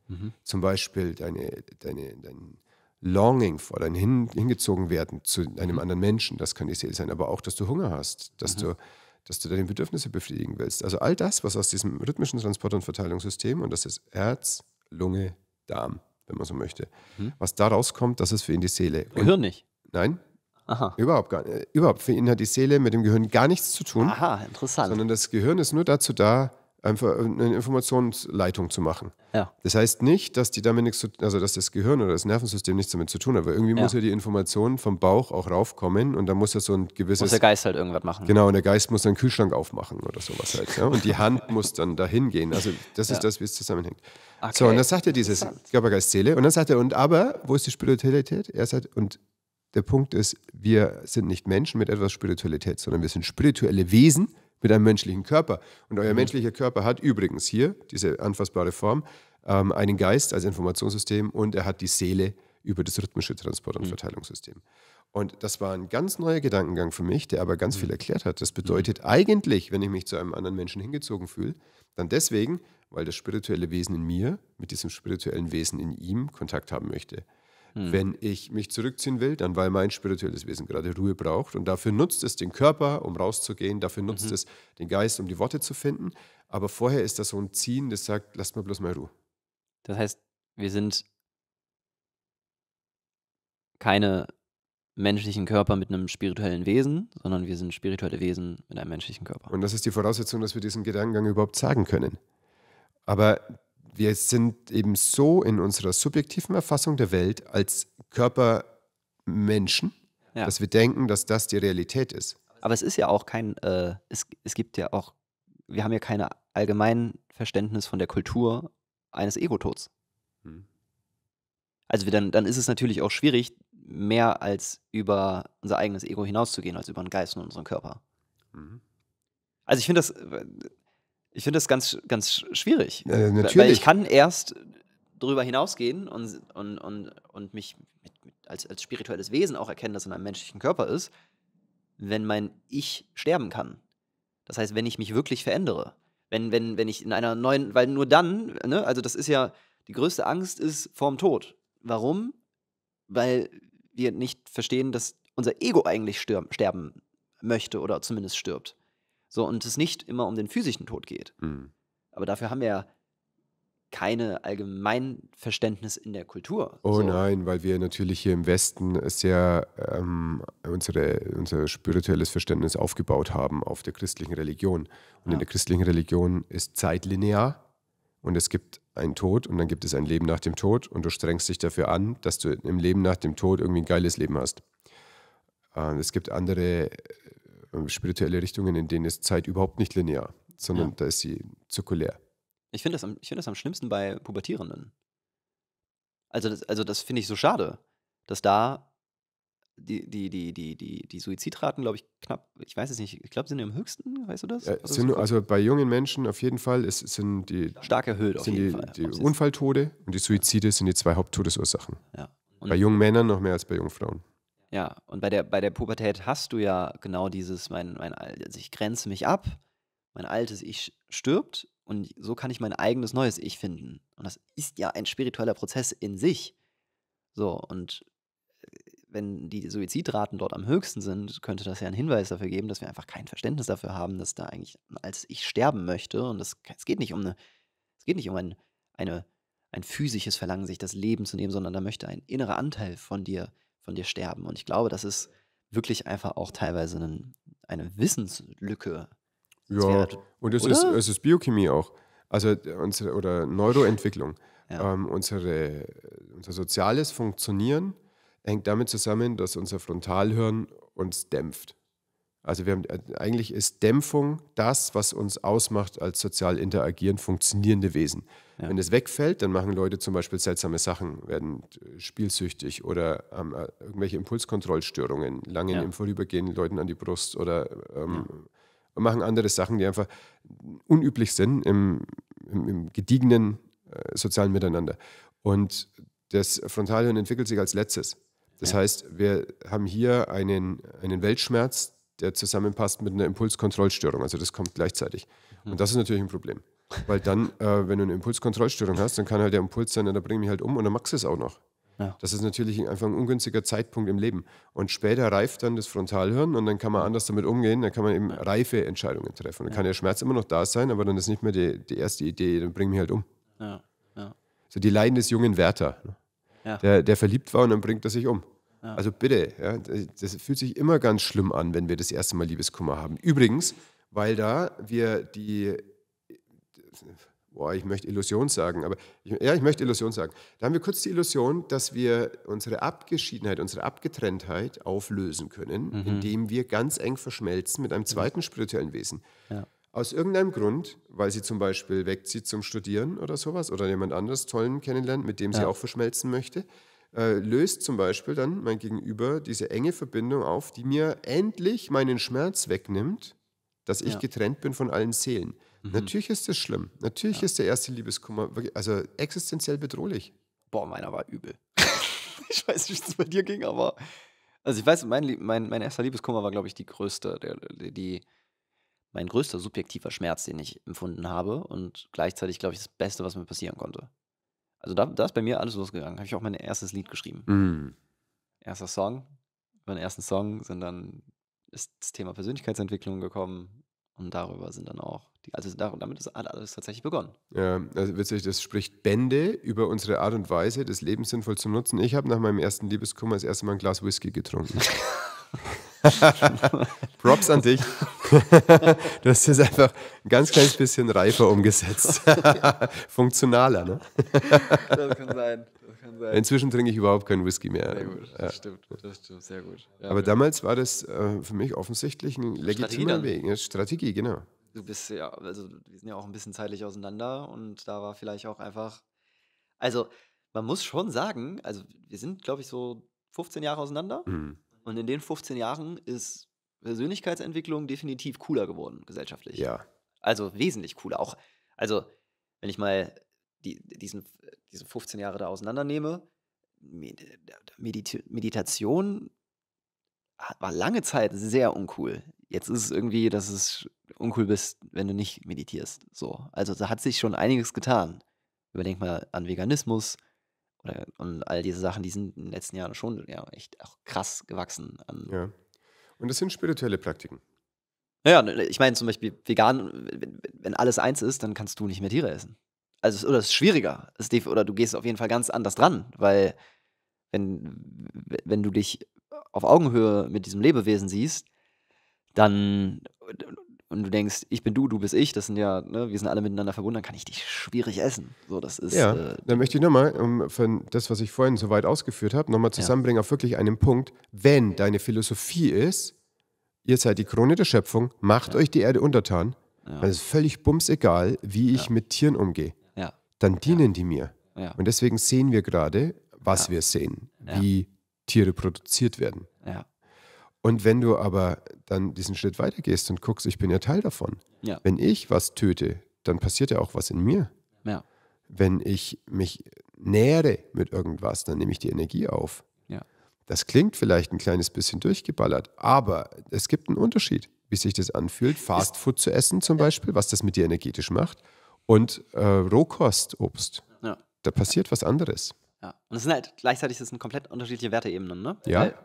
Mhm. Zum Beispiel deine, deine, dein Longing vor, dein Hin, hingezogen werden zu einem Mhm. anderen Menschen, das kann die Seele sein, aber auch, dass du Hunger hast, dass, Mhm. du, dass du deine Bedürfnisse befriedigen willst. Also all das, was aus diesem rhythmischen Transport- und Verteilungssystem, und das ist Herz, Lunge, Darm, wenn man so möchte, Mhm. was da rauskommt, das ist für ihn die Seele. Und, Gehirn nicht. nein, Aha. Überhaupt gar nicht. Überhaupt. Für ihn hat die Seele mit dem Gehirn gar nichts zu tun, Aha, interessant. sondern das Gehirn ist nur dazu da, einfach eine Informationsleitung zu machen. Ja. Das heißt nicht, dass die damit nichts zu, also dass das Gehirn oder das Nervensystem nichts damit zu tun hat, weil irgendwie Ja. muss ja die Information vom Bauch auch raufkommen und da muss ja so ein Muss gewisses der Geist halt irgendwas machen. Genau, und der Geist muss dann den Kühlschrank aufmachen oder sowas halt. Ja? Und die Hand muss dann dahin gehen. Also das ist das, wie es zusammenhängt. Okay. So, und das sagt er dieses. Körper, Geist, Seele. Und dann sagt er, und aber, wo ist die Spiritualität? Er sagt, und der Punkt ist, wir sind nicht Menschen mit etwas Spiritualität, sondern wir sind spirituelle Wesen mit einem menschlichen Körper. Und Mhm. euer menschlicher Körper hat übrigens hier, diese anfassbare Form, ähm, einen Geist als Informationssystem und er hat die Seele über das rhythmische Transport- und Mhm. Verteilungssystem. Und das war ein ganz neuer Gedankengang für mich, der aber ganz Mhm. viel erklärt hat. Das bedeutet eigentlich, wenn ich mich zu einem anderen Menschen hingezogen fühle, dann deswegen, weil das spirituelle Wesen in mir mit diesem spirituellen Wesen in ihm Kontakt haben möchte. Hm. Wenn ich mich zurückziehen will, dann weil mein spirituelles Wesen gerade Ruhe braucht und dafür nutzt es den Körper, um rauszugehen, dafür nutzt Mhm. es den Geist, um die Worte zu finden. Aber vorher ist das so ein Ziehen, das sagt, lasst mal bloß mal Ruhe. Das heißt, wir sind keine menschlichen Körper mit einem spirituellen Wesen, sondern wir sind spirituelle Wesen mit einem menschlichen Körper. Und das ist die Voraussetzung, dass wir diesen Gedankengang überhaupt sagen können. Aber wir sind eben so in unserer subjektiven Erfassung der Welt als Körpermenschen, Ja. dass wir denken, dass das die Realität ist. Aber es ist ja auch kein, äh, es, es gibt ja auch, wir haben ja kein Allgemeinverständnis von der Kultur eines Egotods. Hm. Also wir dann, dann ist es natürlich auch schwierig, mehr als über unser eigenes Ego hinauszugehen, als über den Geist und unseren Körper. Mhm. Also ich finde das, ich finde das ganz, ganz schwierig. Äh, Weil- Weil natürlich. ich kann erst darüber hinausgehen und, und, und, und mich mit, mit, als, als spirituelles Wesen auch erkennen, dass in einem menschlichen Körper ist, wenn mein Ich sterben kann. Das heißt, wenn ich mich wirklich verändere. Wenn, wenn, wenn ich in einer neuen, weil nur dann, ne, also das ist ja, die größte Angst ist vorm Tod. Warum? Weil wir nicht verstehen, dass unser Ego eigentlich stürm, sterben möchte oder zumindest stirbt. So, und es nicht immer um den physischen Tod geht. Mhm. Aber dafür haben wir ja keine Allgemeinverständnis in der Kultur. Oh so. nein, weil wir natürlich hier im Westen sehr ähm, unsere, unser spirituelles Verständnis aufgebaut haben auf der christlichen Religion. Und Ja. in der christlichen Religion ist Zeit linear und es gibt einen Tod und dann gibt es ein Leben nach dem Tod und du strengst dich dafür an, dass du im Leben nach dem Tod irgendwie ein geiles Leben hast. Ähm, es gibt andere äh, spirituelle Richtungen, in denen ist Zeit überhaupt nicht linear, sondern Ja. da ist sie zirkulär. Ich finde das, am- ich find das am schlimmsten bei Pubertierenden. Also das, also das finde ich so schade, dass da die, die, die, die, die, die Suizidraten, glaube ich, knapp, ich weiß es nicht, ich glaube, sind am höchsten, weißt du das? Äh, du das sind, also bei jungen Menschen auf jeden Fall ist, sind die Stark erhöht auf jeden die, Fall. die Unfalltode und die Suizide sind die zwei Haupttodesursachen. ja. Bei jungen Männern noch mehr als bei jungen Frauen. Ja, und bei der, bei der Pubertät hast du ja genau dieses, mein, mein, Al- also ich grenze mich ab, mein altes Ich stirbt und so kann ich mein eigenes neues Ich finden. Und das ist ja ein spiritueller Prozess in sich. So, und äh, wenn die Suizidraten dort am höchsten sind, könnte das ja ein Hinweis dafür geben, dass wir einfach kein Verständnis dafür haben, dass da eigentlich altes Ich sterben möchte. Und das, es geht nicht um eine, es geht nicht um ein, eine, ein physisches Verlangen, sich das Leben zu nehmen, sondern da möchte ein innerer Anteil von dir, von dir sterben. Und ich glaube, das ist wirklich einfach auch teilweise ein, eine Wissenslücke. Das Ja, wäre- und es oder? ist, es ist Biochemie auch. Also äh, unsere, oder Neuroentwicklung. Ja. Ähm, unsere, unser soziales Funktionieren hängt damit zusammen, dass unser Frontalhirn uns dämpft. Also haben, äh, eigentlich ist Dämpfung das, was uns ausmacht als sozial interagierend funktionierende Wesen. Ja. Wenn es wegfällt, dann machen Leute zum Beispiel seltsame Sachen, werden äh, spielsüchtig oder haben äh, irgendwelche Impulskontrollstörungen, langen Ja. im Vorübergehen Leuten an die Brust oder ähm, machen andere Sachen, die einfach unüblich sind im, im, im gediegenen äh, sozialen Miteinander. Und das Frontalhirn entwickelt sich als letztes. Das Ja. heißt, wir haben hier einen, einen Weltschmerz, der zusammenpasst mit einer Impulskontrollstörung. Also das kommt gleichzeitig. Mhm. Und das ist natürlich ein Problem. Weil dann, äh, wenn du eine Impulskontrollstörung hast, dann kann halt der Impuls sein, da bringe ich mich halt um und dann machst du es auch noch. Ja. Das ist natürlich einfach ein ungünstiger Zeitpunkt im Leben. Und später reift dann das Frontalhirn und dann kann man anders damit umgehen, dann kann man eben reife Entscheidungen treffen. Dann kann der Schmerz immer noch da sein, aber dann ist nicht mehr die, die erste Idee, dann bring mich halt um. Ja, ja. So die Leiden des jungen Werther, ne? Ja. der, der verliebt war und dann bringt er sich um. Ja. Also bitte, ja, das fühlt sich immer ganz schlimm an, wenn wir das erste Mal Liebeskummer haben. Übrigens, weil da wir die, boah, ich möchte Illusion sagen, aber ich, ja, ich möchte Illusion sagen. Da haben wir kurz die Illusion, dass wir unsere Abgeschiedenheit, unsere Abgetrenntheit auflösen können, indem wir ganz eng verschmelzen mit einem zweiten spirituellen Wesen. Ja. Aus irgendeinem Grund, weil sie zum Beispiel wegzieht zum Studieren oder sowas oder jemand anderes Tollen kennenlernt, mit dem sie Ja. auch verschmelzen möchte, äh, löst zum Beispiel dann mein Gegenüber diese enge Verbindung auf, die mir endlich meinen Schmerz wegnimmt, dass ich Ja. getrennt bin von allen Seelen. Natürlich ist das schlimm. Natürlich ist der erste Liebeskummer wirklich, also existenziell bedrohlich. Boah, meiner war übel. ich weiß nicht, wie es bei dir ging, aber. Also ich weiß, mein, mein, mein erster Liebeskummer war, glaube ich, die größte, der, die, die, mein größter subjektiver Schmerz, den ich empfunden habe und gleichzeitig, glaube ich, das Beste, was mir passieren konnte. Also da, da ist bei mir alles losgegangen. Habe ich auch mein erstes Lied geschrieben. Mm. Erster Song. Den ersten Song sind dann ist das Thema Persönlichkeitsentwicklung gekommen und darüber sind dann auch die, also da, damit ist, alles tatsächlich begonnen. Ja, also witzig, das spricht Bände über unsere Art und Weise, das Leben sinnvoll zu nutzen. Ich habe nach meinem ersten Liebeskummer das erste Mal ein Glas Whisky getrunken. Props an dich. du hast es einfach ein ganz kleines bisschen reifer umgesetzt. Funktionaler, ne? Das kann sein. Das kann sein. Inzwischen trinke ich überhaupt keinen Whisky mehr. Sehr gut, Ja. das stimmt, das stimmt, sehr gut. Ja, Aber du- damals war das äh, für mich offensichtlich ein legitimer. Weg. Ja, Strategie, genau. du bist ja, also wir sind ja auch ein bisschen zeitlich auseinander und da war vielleicht auch einfach, also man muss schon sagen, also wir sind, glaube ich, so 15 Jahre auseinander Mhm. Und in den 15 Jahren ist Persönlichkeitsentwicklung definitiv cooler geworden, gesellschaftlich. Ja. Also wesentlich cooler. Auch, also, wenn ich mal die, diesen, diese 15 Jahre da auseinandernehme, Med- Medit Meditation war lange Zeit sehr uncool. Jetzt ist es irgendwie, dass es uncool bist, wenn du nicht meditierst. So. Also da hat sich schon einiges getan. Überdenk mal an Veganismus oder und all diese Sachen, die sind in den letzten Jahren schon ja, echt auch krass gewachsen. An, ja. Und das sind spirituelle Praktiken. naja, ne, ich meine zum Beispiel vegan, wenn, wenn alles eins ist, dann kannst du nicht mehr Tiere essen. Also, oder es ist schwieriger. Oder du gehst auf jeden Fall ganz anders dran, weil wenn, wenn du dich auf Augenhöhe mit diesem Lebewesen siehst, dann und du denkst, ich bin du, du bist ich, das sind ja, ne, wir sind alle miteinander verbunden, dann kann ich dich schwierig essen. So, das ist Ja, äh, dann möchte ich nochmal, um von das, was ich vorhin so weit ausgeführt habe, nochmal zusammenbringen auf wirklich einen Punkt. Wenn deine Philosophie ist, ihr seid die Krone der Schöpfung, macht euch die Erde untertan, Ja. dann ist völlig bumsegal, wie ich mit Tieren umgehe. ja, Dann dienen die mir. ja, Und deswegen sehen wir gerade, was wir sehen, Ja. wie Tiere produziert werden. ja, Und wenn du aber dann diesen Schritt weitergehst und guckst, ich bin ja Teil davon. Ja. Wenn ich was töte, dann passiert ja auch was in mir. ja, Wenn ich mich nähere mit irgendwas, dann nehme ich die Energie auf. Ja. Das klingt vielleicht ein kleines bisschen durchgeballert, aber es gibt einen Unterschied, wie sich das anfühlt, Fastfood zu essen zum Beispiel, was das mit dir energetisch macht, und äh, Rohkostobst. ja. Da passiert was anderes. Ja. Und es sind halt gleichzeitig das sind komplett unterschiedliche Werteebenen, ne? Ja. Weil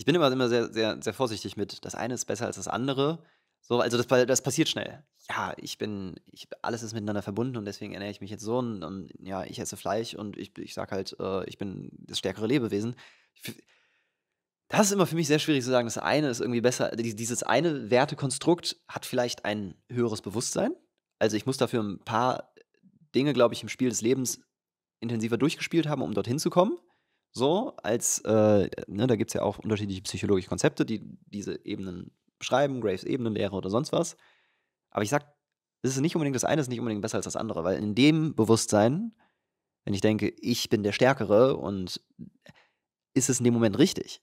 ich bin immer, immer sehr, sehr, sehr vorsichtig mit, das eine ist besser als das andere, So, also das, das passiert schnell. Ja, ich bin, ich, alles ist miteinander verbunden und deswegen ernähre ich mich jetzt so und, und ja, ich esse Fleisch und ich, ich sag halt, äh, ich bin das stärkere Lebewesen. Das ist immer für mich sehr schwierig zu sagen. Das eine ist irgendwie besser. die- Dieses eine Wertekonstrukt hat vielleicht ein höheres Bewusstsein. Also ich muss dafür ein paar Dinge, glaube ich, im Spiel des Lebens intensiver durchgespielt haben, um dorthin zu kommen. So, als, äh, ne, da gibt es ja auch unterschiedliche psychologische Konzepte, die diese Ebenen beschreiben, Graves Ebenenlehre oder sonst was. Aber ich sag, es ist nicht unbedingt das eine, ist nicht unbedingt besser als das andere, weil in dem Bewusstsein, wenn ich denke, ich bin der Stärkere und ist es in dem Moment richtig.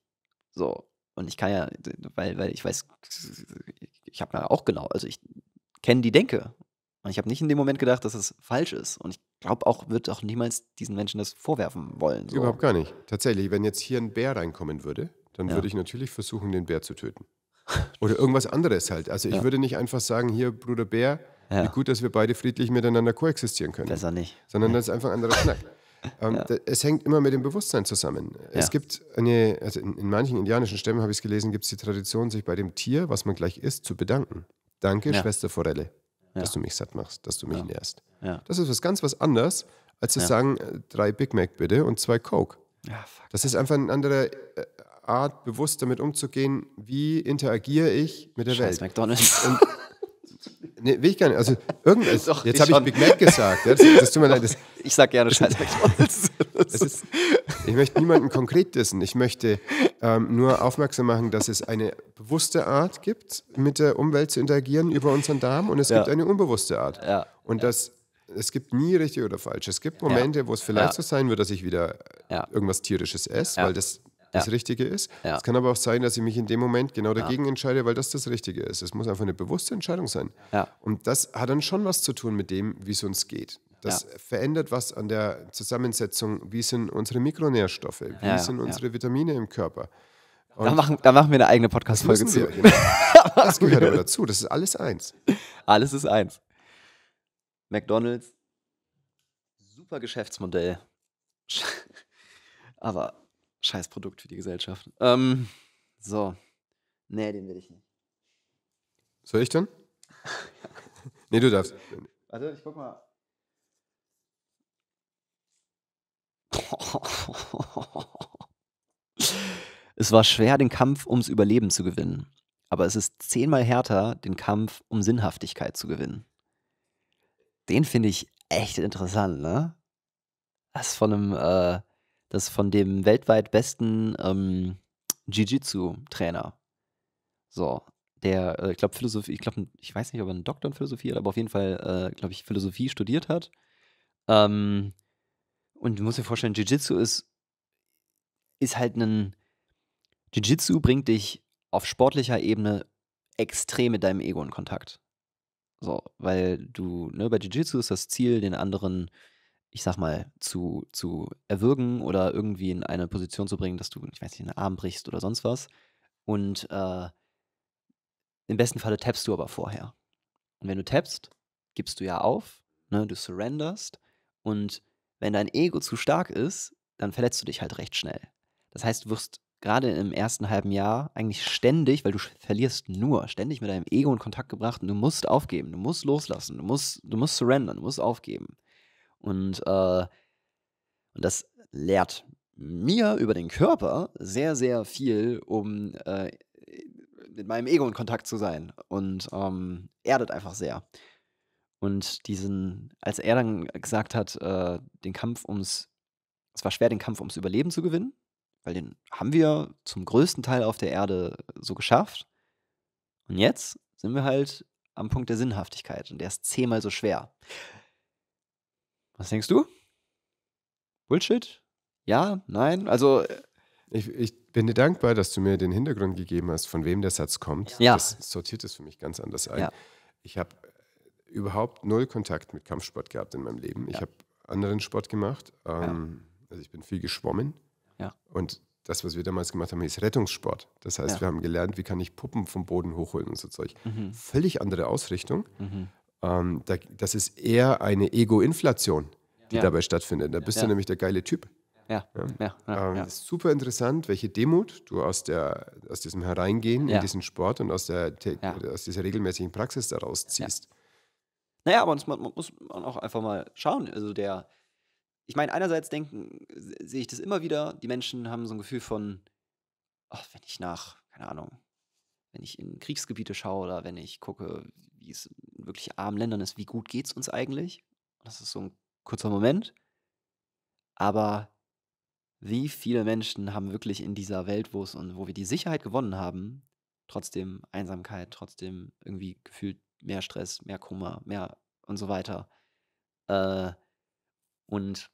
So. Und ich kann ja, weil, weil ich weiß, ich habe ja auch genau, also ich kenne die Denke. Und ich habe nicht in dem Moment gedacht, dass es falsch ist. Und ich glaube auch, wird auch niemals diesen Menschen das vorwerfen wollen. So. Überhaupt gar nicht. Tatsächlich, wenn jetzt hier ein Bär reinkommen würde, dann Ja. würde ich natürlich versuchen, den Bär zu töten. Oder irgendwas anderes halt. Also ich Ja. würde nicht einfach sagen, hier, Bruder Bär, Ja. wie gut, dass wir beide friedlich miteinander koexistieren können. Besser nicht. sondern das ist einfach ein anderer Schnack. Ähm, Ja. da, es hängt immer mit dem Bewusstsein zusammen. Es Ja. gibt eine, also in, in manchen indianischen Stämmen habe ich es gelesen, gibt es die Tradition, sich bei dem Tier, was man gleich isst, zu bedanken. Danke, Ja. Schwester Forelle, dass Ja. du mich satt machst, dass du mich Ja. nährst. Ja. Das ist was ganz was anderes, als zu sagen, äh, drei Big Mac bitte und zwei Coke. Das ist einfach eine andere äh, Art, bewusst damit umzugehen, wie interagiere ich mit der Scheiß Welt. McDonalds. Nee, will ich gar nicht. Also irgendwas. Doch, jetzt habe ich. Big Mac gesagt. Ja, Das, das tut mir leid. Das, Ich sag gerne Scheiß McDonalds. Ist, ich möchte niemanden konkret dissen. Ich möchte ähm, nur aufmerksam machen, dass es eine bewusste Art gibt, mit der Umwelt zu interagieren über unseren Darm und es Ja. gibt eine unbewusste Art. Ja. Und das, es gibt nie richtig oder falsch. Es gibt Momente, wo es vielleicht Ja. so sein wird, dass ich wieder Ja. irgendwas Tierisches esse, Ja. weil das das Ja. Richtige ist. Ja. Es kann aber auch sein, dass ich mich in dem Moment genau dagegen entscheide, weil das das Richtige ist. Es muss einfach eine bewusste Entscheidung sein. Ja. Und das hat dann schon was zu tun mit dem, wie es uns geht. Das Ja. verändert was an der Zusammensetzung. Wie sind unsere Mikronährstoffe? Wie Ja, sind unsere Vitamine im Körper? Da machen, da machen wir eine eigene Podcast-Folge zu. wir, genau. Das gehört aber dazu. Das ist alles eins. Alles ist eins. McDonalds, super Geschäftsmodell. Sch- Aber scheiß Produkt für die Gesellschaft. Ähm, so. Nee, den will ich nicht. Soll ich dann? Nee, du darfst. Warte, ich guck mal. Es war schwer, den Kampf ums Überleben zu gewinnen. Aber es ist zehnmal härter, den Kampf um Sinnhaftigkeit zu gewinnen. Den finde ich echt interessant, ne? Das von einem, äh, das von dem weltweit besten ähm, Jiu-Jitsu-Trainer. So, der, äh, ich glaube, Philosophie, ich glaube, ich weiß nicht, ob er einen Doktor in Philosophie hat, aber auf jeden Fall, äh, glaube ich, Philosophie studiert hat. Ähm, und du musst dir vorstellen, Jiu-Jitsu ist, ist halt ein, Jiu-Jitsu bringt dich auf sportlicher Ebene extrem mit deinem Ego in Kontakt. So, weil du, ne, bei Jiu-Jitsu ist das Ziel, den anderen, ich sag mal, zu, zu erwürgen oder irgendwie in eine Position zu bringen, dass du, ich weiß nicht, einen Arm brichst oder sonst was. Und äh, im besten Falle tappst du aber vorher. Und wenn du tappst, gibst du ja auf, ne, du surrenderst. Und wenn dein Ego zu stark ist, dann verletzt du dich halt recht schnell. Das heißt, du wirst gerade im ersten halben Jahr eigentlich ständig, weil du verlierst nur, ständig mit deinem Ego in Kontakt gebracht und du musst aufgeben, du musst loslassen, du musst, du musst surrendern, du musst aufgeben. Und, äh, und das lehrt mir über den Körper sehr, sehr viel, um äh, mit meinem Ego in Kontakt zu sein. Und ähm, erdet einfach sehr. Und diesen, als er dann gesagt hat, äh, den Kampf ums, es war schwer, den Kampf ums Überleben zu gewinnen, weil den haben wir zum größten Teil auf der Erde so geschafft. Und jetzt sind wir halt am Punkt der Sinnhaftigkeit und der ist zehnmal so schwer. Was denkst du? Bullshit? Ja? Nein? Also, äh, Ich, ich bin dir dankbar, dass du mir den Hintergrund gegeben hast, von wem der Satz kommt. Ja. Das sortiert es für mich ganz anders ein. Ja. Ich habe überhaupt null Kontakt mit Kampfsport gehabt in meinem Leben. Ich Ja. habe anderen Sport gemacht. Ähm, Also ich bin viel geschwommen. Ja. Und das, was wir damals gemacht haben, hieß Rettungssport. Das heißt, Ja. wir haben gelernt, wie kann ich Puppen vom Boden hochholen und so Zeug. mhm, Völlig andere Ausrichtung. mhm. Ähm, da, das ist eher eine Ego-Inflation, die Ja. dabei stattfindet. Da bist Ja. du nämlich der geile Typ. ja, Ja. ja, ja, Ähm, ja. Ist super interessant, welche Demut du aus, der, aus diesem Hereingehen Ja. in diesen Sport und aus, der, Ja. aus dieser regelmäßigen Praxis daraus ziehst. Naja, aber man, man muss man auch einfach mal schauen. Also der, ich meine, einerseits denken, se- sehe ich das immer wieder, die Menschen haben so ein Gefühl von, ach, wenn ich nach, keine Ahnung, wenn ich in Kriegsgebiete schaue oder wenn ich gucke, wie es in wirklich armen Ländern ist, wie gut geht es uns eigentlich? Das ist so ein kurzer Moment. Aber wie viele Menschen haben wirklich in dieser Welt, wo es und wo wir die Sicherheit gewonnen haben, trotzdem Einsamkeit, trotzdem irgendwie gefühlt mehr Stress, mehr Kummer, mehr und so weiter. Äh, und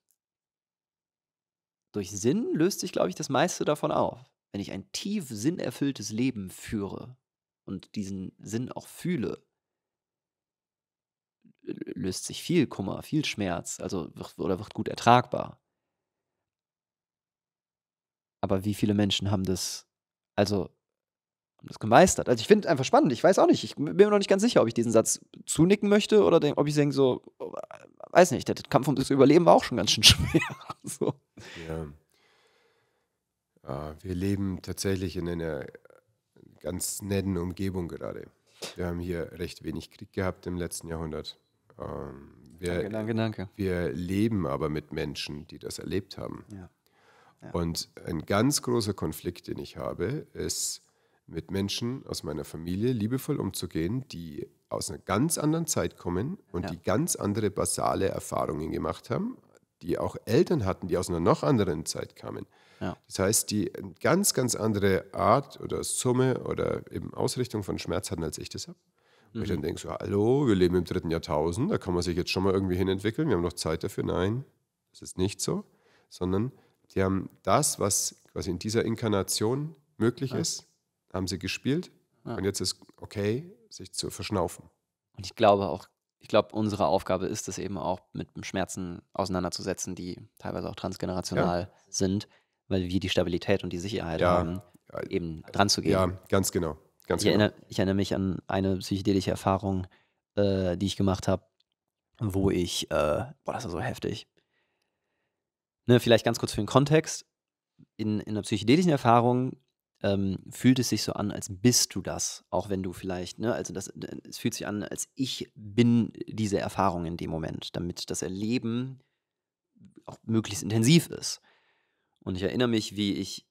durch Sinn löst sich, glaube ich, das meiste davon auf. Wenn ich ein tief sinnerfülltes Leben führe und diesen Sinn auch fühle, löst sich viel Kummer, viel Schmerz, also wird, oder wird gut ertragbar. Aber wie viele Menschen haben das, also haben das gemeistert? Also ich finde es einfach spannend. Ich weiß auch nicht. Ich bin mir noch nicht ganz sicher, ob ich diesen Satz zunicken möchte oder denk, ob ich denke so, oh, weiß nicht, der Kampf um das Überleben war auch schon ganz schön schwer. so. Ja. Ah, wir leben tatsächlich in einer ganz netten Umgebung gerade. Wir haben hier recht wenig Krieg gehabt im letzten Jahrhundert. Ähm, wir, Danke, danke, danke. wir leben aber mit Menschen, die das erlebt haben. Ja. Ja. Und ein ganz großer Konflikt, den ich habe, ist mit Menschen aus meiner Familie liebevoll umzugehen, die aus einer ganz anderen Zeit kommen und Ja. die ganz andere basale Erfahrungen gemacht haben, die auch Eltern hatten, die aus einer noch anderen Zeit kamen. Ja. Das heißt, die eine ganz, ganz andere Art oder Summe oder eben Ausrichtung von Schmerz hatten, als ich das habe. Und ich dann denke so, hallo, wir leben im dritten Jahrtausend, da kann man sich jetzt schon mal irgendwie hinentwickeln, wir haben noch Zeit dafür. Nein, das ist nicht so, sondern die haben das, was quasi in dieser Inkarnation möglich Ja. ist, haben sie gespielt Ja. und jetzt ist okay, sich zu verschnaufen. Und ich glaube auch, ich glaube, unsere Aufgabe ist es eben auch, mit Schmerzen auseinanderzusetzen, die teilweise auch transgenerational sind, weil wir die Stabilität und die Sicherheit Ja. haben, Ja, eben dran zu gehen. ja ganz genau. Ganz Ich genau. erinnere, ich erinnere mich an eine psychedelische Erfahrung, äh, die ich gemacht habe, wo ich, äh, boah, das war so heftig. Ne, vielleicht ganz kurz für den Kontext. In, in einer psychedelischen Erfahrung ähm, fühlt es sich so an, als bist du das, auch wenn du vielleicht, ne, also das, es fühlt sich an, als ich bin diese Erfahrung in dem Moment, damit das Erleben auch möglichst intensiv ist. Und ich erinnere mich, wie ich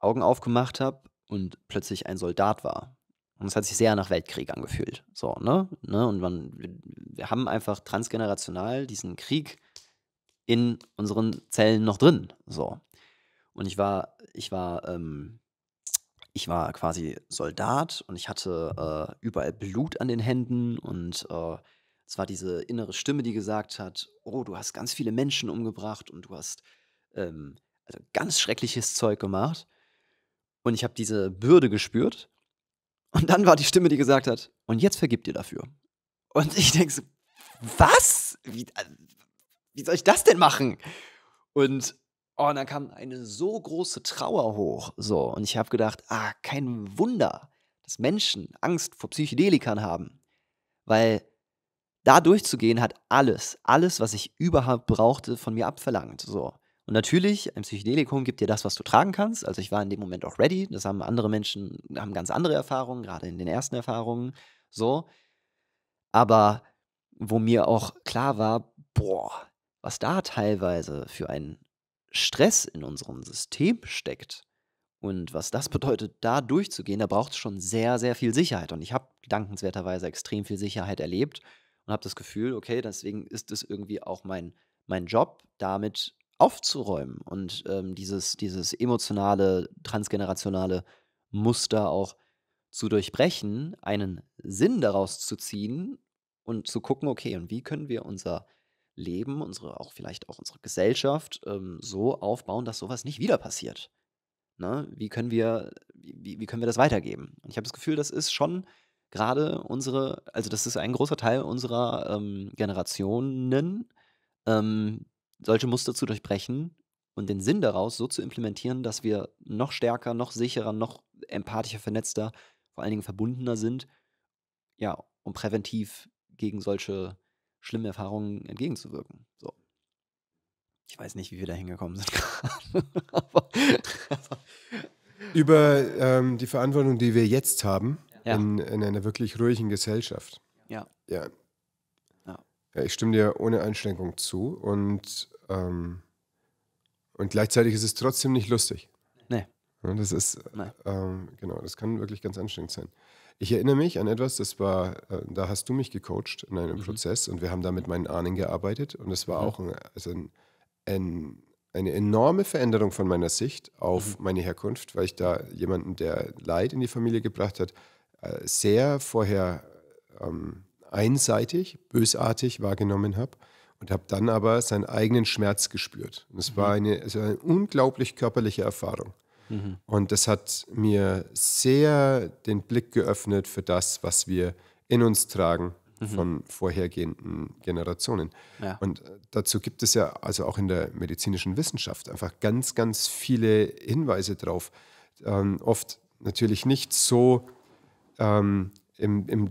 Augen aufgemacht habe und plötzlich ein Soldat war. Und es hat sich sehr nach Weltkrieg angefühlt. So, ne? ne? Und man, wir, wir haben einfach transgenerational diesen Krieg in unseren Zellen noch drin. So. Und ich war, ich war, ähm, ich war quasi Soldat und ich hatte äh, überall Blut an den Händen und äh, es war diese innere Stimme, die gesagt hat, oh, du hast ganz viele Menschen umgebracht und du hast ähm, also ganz schreckliches Zeug gemacht. Und ich habe diese Bürde gespürt. Und dann war die Stimme, die gesagt hat, und jetzt vergib dir dafür. Und ich denke so, was? Wie, äh, wie soll ich das denn machen? Und, oh, und dann kam eine so große Trauer hoch. So, und ich habe gedacht, ah, kein Wunder, dass Menschen Angst vor Psychedelikern haben. Weil da durchzugehen hat alles, alles, was ich überhaupt brauchte, von mir abverlangt. So. Und natürlich, ein Psychedelikum gibt dir das, was du tragen kannst. Also ich war in dem Moment auch ready. Das haben andere Menschen, haben ganz andere Erfahrungen, gerade in den ersten Erfahrungen. So. Aber wo mir auch klar war, boah, was da teilweise für ein Stress in unserem System steckt und was das bedeutet, da durchzugehen, da braucht es schon sehr, sehr viel Sicherheit. Und ich habe dankenswerterweise extrem viel Sicherheit erlebt und habe das Gefühl, okay, deswegen ist es irgendwie auch mein, mein Job, damit aufzuräumen und ähm, dieses, dieses emotionale, transgenerationale Muster auch zu durchbrechen, einen Sinn daraus zu ziehen und zu gucken, okay, und wie können wir unser Leben, unsere, auch vielleicht auch unsere Gesellschaft ähm, so aufbauen, dass sowas nicht wieder passiert. Ne? Wie, können wir, wie, wie können wir das weitergeben? Und ich habe das Gefühl, das ist schon gerade unsere, also das ist ein großer Teil unserer ähm, Generationen, ähm, solche Muster zu durchbrechen und den Sinn daraus so zu implementieren, dass wir noch stärker, noch sicherer, noch empathischer, vernetzter, vor allen Dingen verbundener sind, ja, um präventiv gegen solche schlimmen Erfahrungen entgegenzuwirken. So. Ich weiß nicht, wie wir da hingekommen sind. Über ähm, die Verantwortung, die wir jetzt haben, Ja. in, in einer wirklich ruhigen Gesellschaft. ja. Ja. Ja. ja, ich stimme dir ohne Einschränkung zu und, ähm, und gleichzeitig ist es trotzdem nicht lustig. Ja, das ist, ähm, genau, das kann wirklich ganz anstrengend sein. Ich erinnere mich an etwas, das war, äh, da hast du mich gecoacht in einem Mhm. Prozess und wir haben da mit meinen Ahnen gearbeitet und es war Mhm. auch ein, also ein, ein, eine enorme Veränderung von meiner Sicht auf Mhm. meine Herkunft, weil ich da jemanden, der Leid in die Familie gebracht hat, äh, sehr vorher ähm, einseitig, bösartig wahrgenommen habe und habe dann aber seinen eigenen Schmerz gespürt. Und es war eine, es war eine unglaublich körperliche Erfahrung. Mhm. Und das hat mir sehr den Blick geöffnet für das, was wir in uns tragen von vorhergehenden Generationen. Ja. Und äh, dazu gibt es ja also auch in der medizinischen Wissenschaft einfach ganz, ganz viele Hinweise drauf. Ähm, oft natürlich nicht so ähm, im, im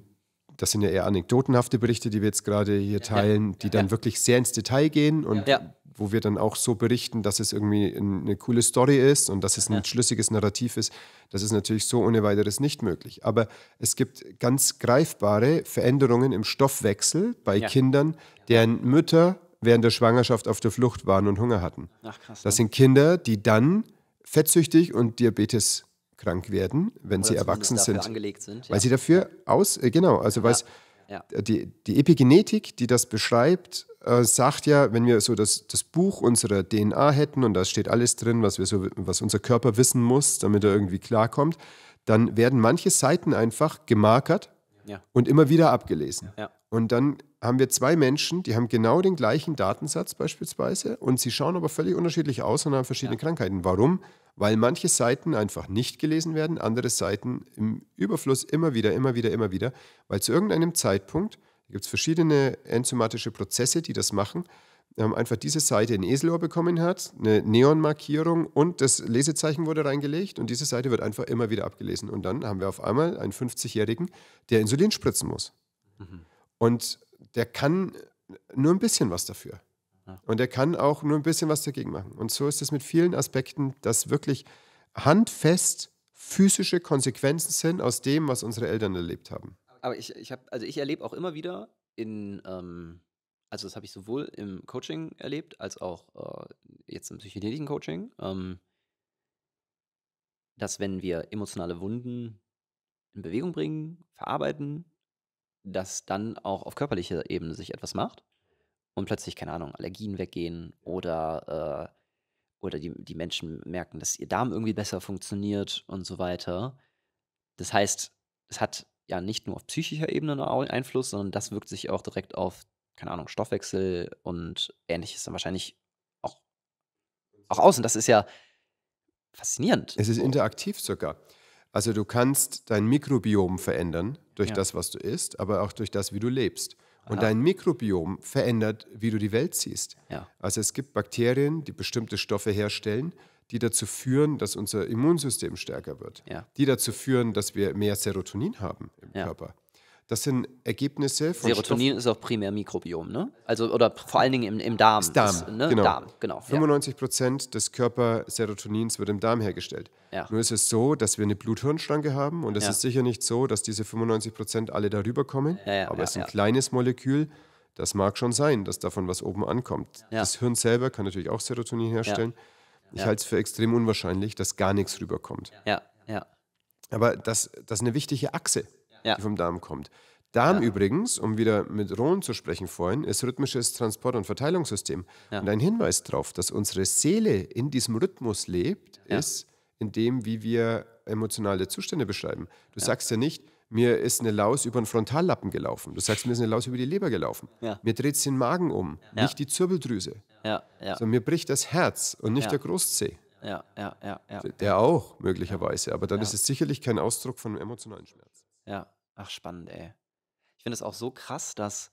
das sind ja eher anekdotenhafte Berichte, die wir jetzt gerade hier teilen, die dann Ja. wirklich sehr ins Detail gehen und Ja. Wo wir dann auch so berichten, dass es irgendwie ein- eine coole Story ist und dass es ein Ja. schlüssiges Narrativ ist. Das ist natürlich so ohne weiteres nicht möglich. Aber es gibt ganz greifbare Veränderungen im Stoffwechsel bei Ja. Kindern, deren Mütter während der Schwangerschaft auf der Flucht waren und Hunger hatten. Ach krass. Das ne? sind Kinder, die dann fettsüchtig und diabeteskrank werden, wenn Oder sie erwachsen sind. angelegt sind. Weil ja. sie dafür aus, äh, genau, also weil es Ja. die, die Epigenetik, die das beschreibt, äh, sagt ja, wenn wir so das, das Buch unserer DNA hätten und da steht alles drin, was, wir so, was unser Körper wissen muss, damit er irgendwie klarkommt, dann werden manche Seiten einfach gemarkert Ja. und immer wieder abgelesen. Ja. Und dann haben wir zwei Menschen, die haben genau den gleichen Datensatz beispielsweise und sie schauen aber völlig unterschiedlich aus und haben verschiedene Krankheiten. Warum? Weil manche Seiten einfach nicht gelesen werden, andere Seiten im Überfluss immer wieder, immer wieder, immer wieder, weil zu irgendeinem Zeitpunkt gibt es verschiedene enzymatische Prozesse, die das machen, ähm, einfach diese Seite ein Eselohr bekommen hat, eine Neonmarkierung und das Lesezeichen wurde reingelegt und diese Seite wird einfach immer wieder abgelesen. Und dann haben wir auf einmal einen 50-Jährigen, der Insulin spritzen muss. Und der kann nur ein bisschen was dafür. Und er kann auch nur ein bisschen was dagegen machen. Und so ist es mit vielen Aspekten, dass wirklich handfest physische Konsequenzen sind aus dem, was unsere Eltern erlebt haben. Aber ich, ich habe, also ich erlebe auch immer wieder in, ähm, also das habe ich sowohl im Coaching erlebt, als auch äh, jetzt im psychedelischen Coaching, ähm, dass wenn wir emotionale Wunden in Bewegung bringen, verarbeiten, dass dann auch auf körperlicher Ebene sich etwas macht und plötzlich, keine Ahnung, Allergien weggehen oder, äh, oder die, die Menschen merken, dass ihr Darm irgendwie besser funktioniert und so weiter. Das heißt, es hat ja nicht nur auf psychischer Ebene einen Einfluss, sondern das wirkt sich auch direkt auf, keine Ahnung, Stoffwechsel und ähnliches dann wahrscheinlich auch, auch aus. Und das ist ja faszinierend. Es ist interaktiv sogar. Also du kannst dein Mikrobiom verändern durch Ja. das, was du isst, aber auch durch das, wie du lebst. Und Aha. dein Mikrobiom verändert, wie du die Welt siehst. Ja. Also es gibt Bakterien, die bestimmte Stoffe herstellen, die dazu führen, dass unser Immunsystem stärker wird. Ja. Die dazu führen, dass wir mehr Serotonin haben im. Körper. Das sind Ergebnisse von Serotonin ist auch primär Mikrobiom, ne? Also, oder vor allen Dingen im, im Darm. Ist Darm, Das, ne? genau. Darm, genau. Ja. 95 Prozent des Körperserotonins wird im Darm hergestellt. Ja. Nur ist es so, dass wir eine Bluthirnschranke haben und es Ja. ist sicher nicht so, dass diese 95 Prozent alle darüber kommen. Ja, ja, aber ja, es ist ein ja. kleines Molekül. Das mag schon sein, dass davon was oben ankommt. Ja. Das Hirn selber kann natürlich auch Serotonin herstellen. Ich Ja. halte es für extrem unwahrscheinlich, dass gar nichts rüberkommt. Ja, ja, Aber das, das ist eine wichtige Achse, Ja. die vom Darm kommt. Darm übrigens, um wieder mit Rohn zu sprechen vorhin, ist rhythmisches Transport- und Verteilungssystem. Ja. Und ein Hinweis darauf, dass unsere Seele in diesem Rhythmus lebt, Ja. ist in dem, wie wir emotionale Zustände beschreiben. Du sagst ja nicht, mir ist eine Laus über den Frontallappen gelaufen. Du sagst, mir ist eine Laus über die Leber gelaufen. Ja. Mir dreht es den Magen um, Ja. nicht die Zirbeldrüse. ja, ja, So, mir bricht das Herz und nicht Ja. der Großzeh. ja, ja, ja, ja, Der auch, möglicherweise. Aber dann Ja. ist es sicherlich kein Ausdruck von emotionalen Schmerz. Ja. Ach, spannend, ey. Ich finde es auch so krass, dass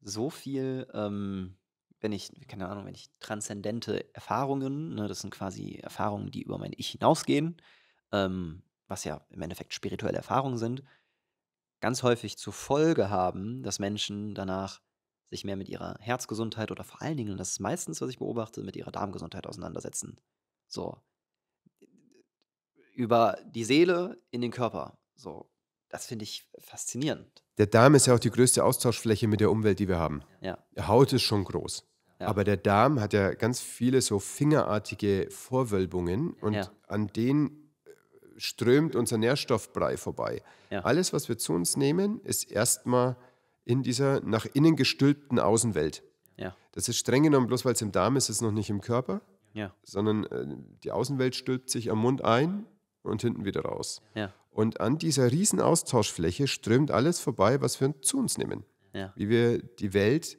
so viel, ähm, wenn ich, keine Ahnung, wenn ich transzendente Erfahrungen, ne, das sind quasi Erfahrungen, die über mein Ich hinausgehen, ähm, was ja im Endeffekt spirituelle Erfahrungen sind, ganz häufig zur Folge haben, dass Menschen danach sich mehr mit ihrer Herzgesundheit oder vor allen Dingen, das ist meistens, was ich beobachte, mit ihrer Darmgesundheit auseinandersetzen. So. Über die Seele in den Körper. So. Das finde ich faszinierend. Der Darm ist ja auch die größte Austauschfläche mit der Umwelt, die wir haben. Ja. Die Haut ist schon groß. Ja. Aber der Darm hat ja ganz viele so fingerartige Vorwölbungen und Ja. an denen äh, strömt unser Nährstoffbrei vorbei. Ja. Alles, was wir zu uns nehmen, ist erstmal in dieser nach innen gestülpten Außenwelt. Das ist streng genommen, bloß weil es im Darm ist, ist es noch nicht im Körper, sondern äh, die Außenwelt stülpt sich am Mund ein und hinten wieder raus. Und an dieser riesen Austauschfläche strömt alles vorbei, was wir zu uns nehmen. Ja. Wie wir die Welt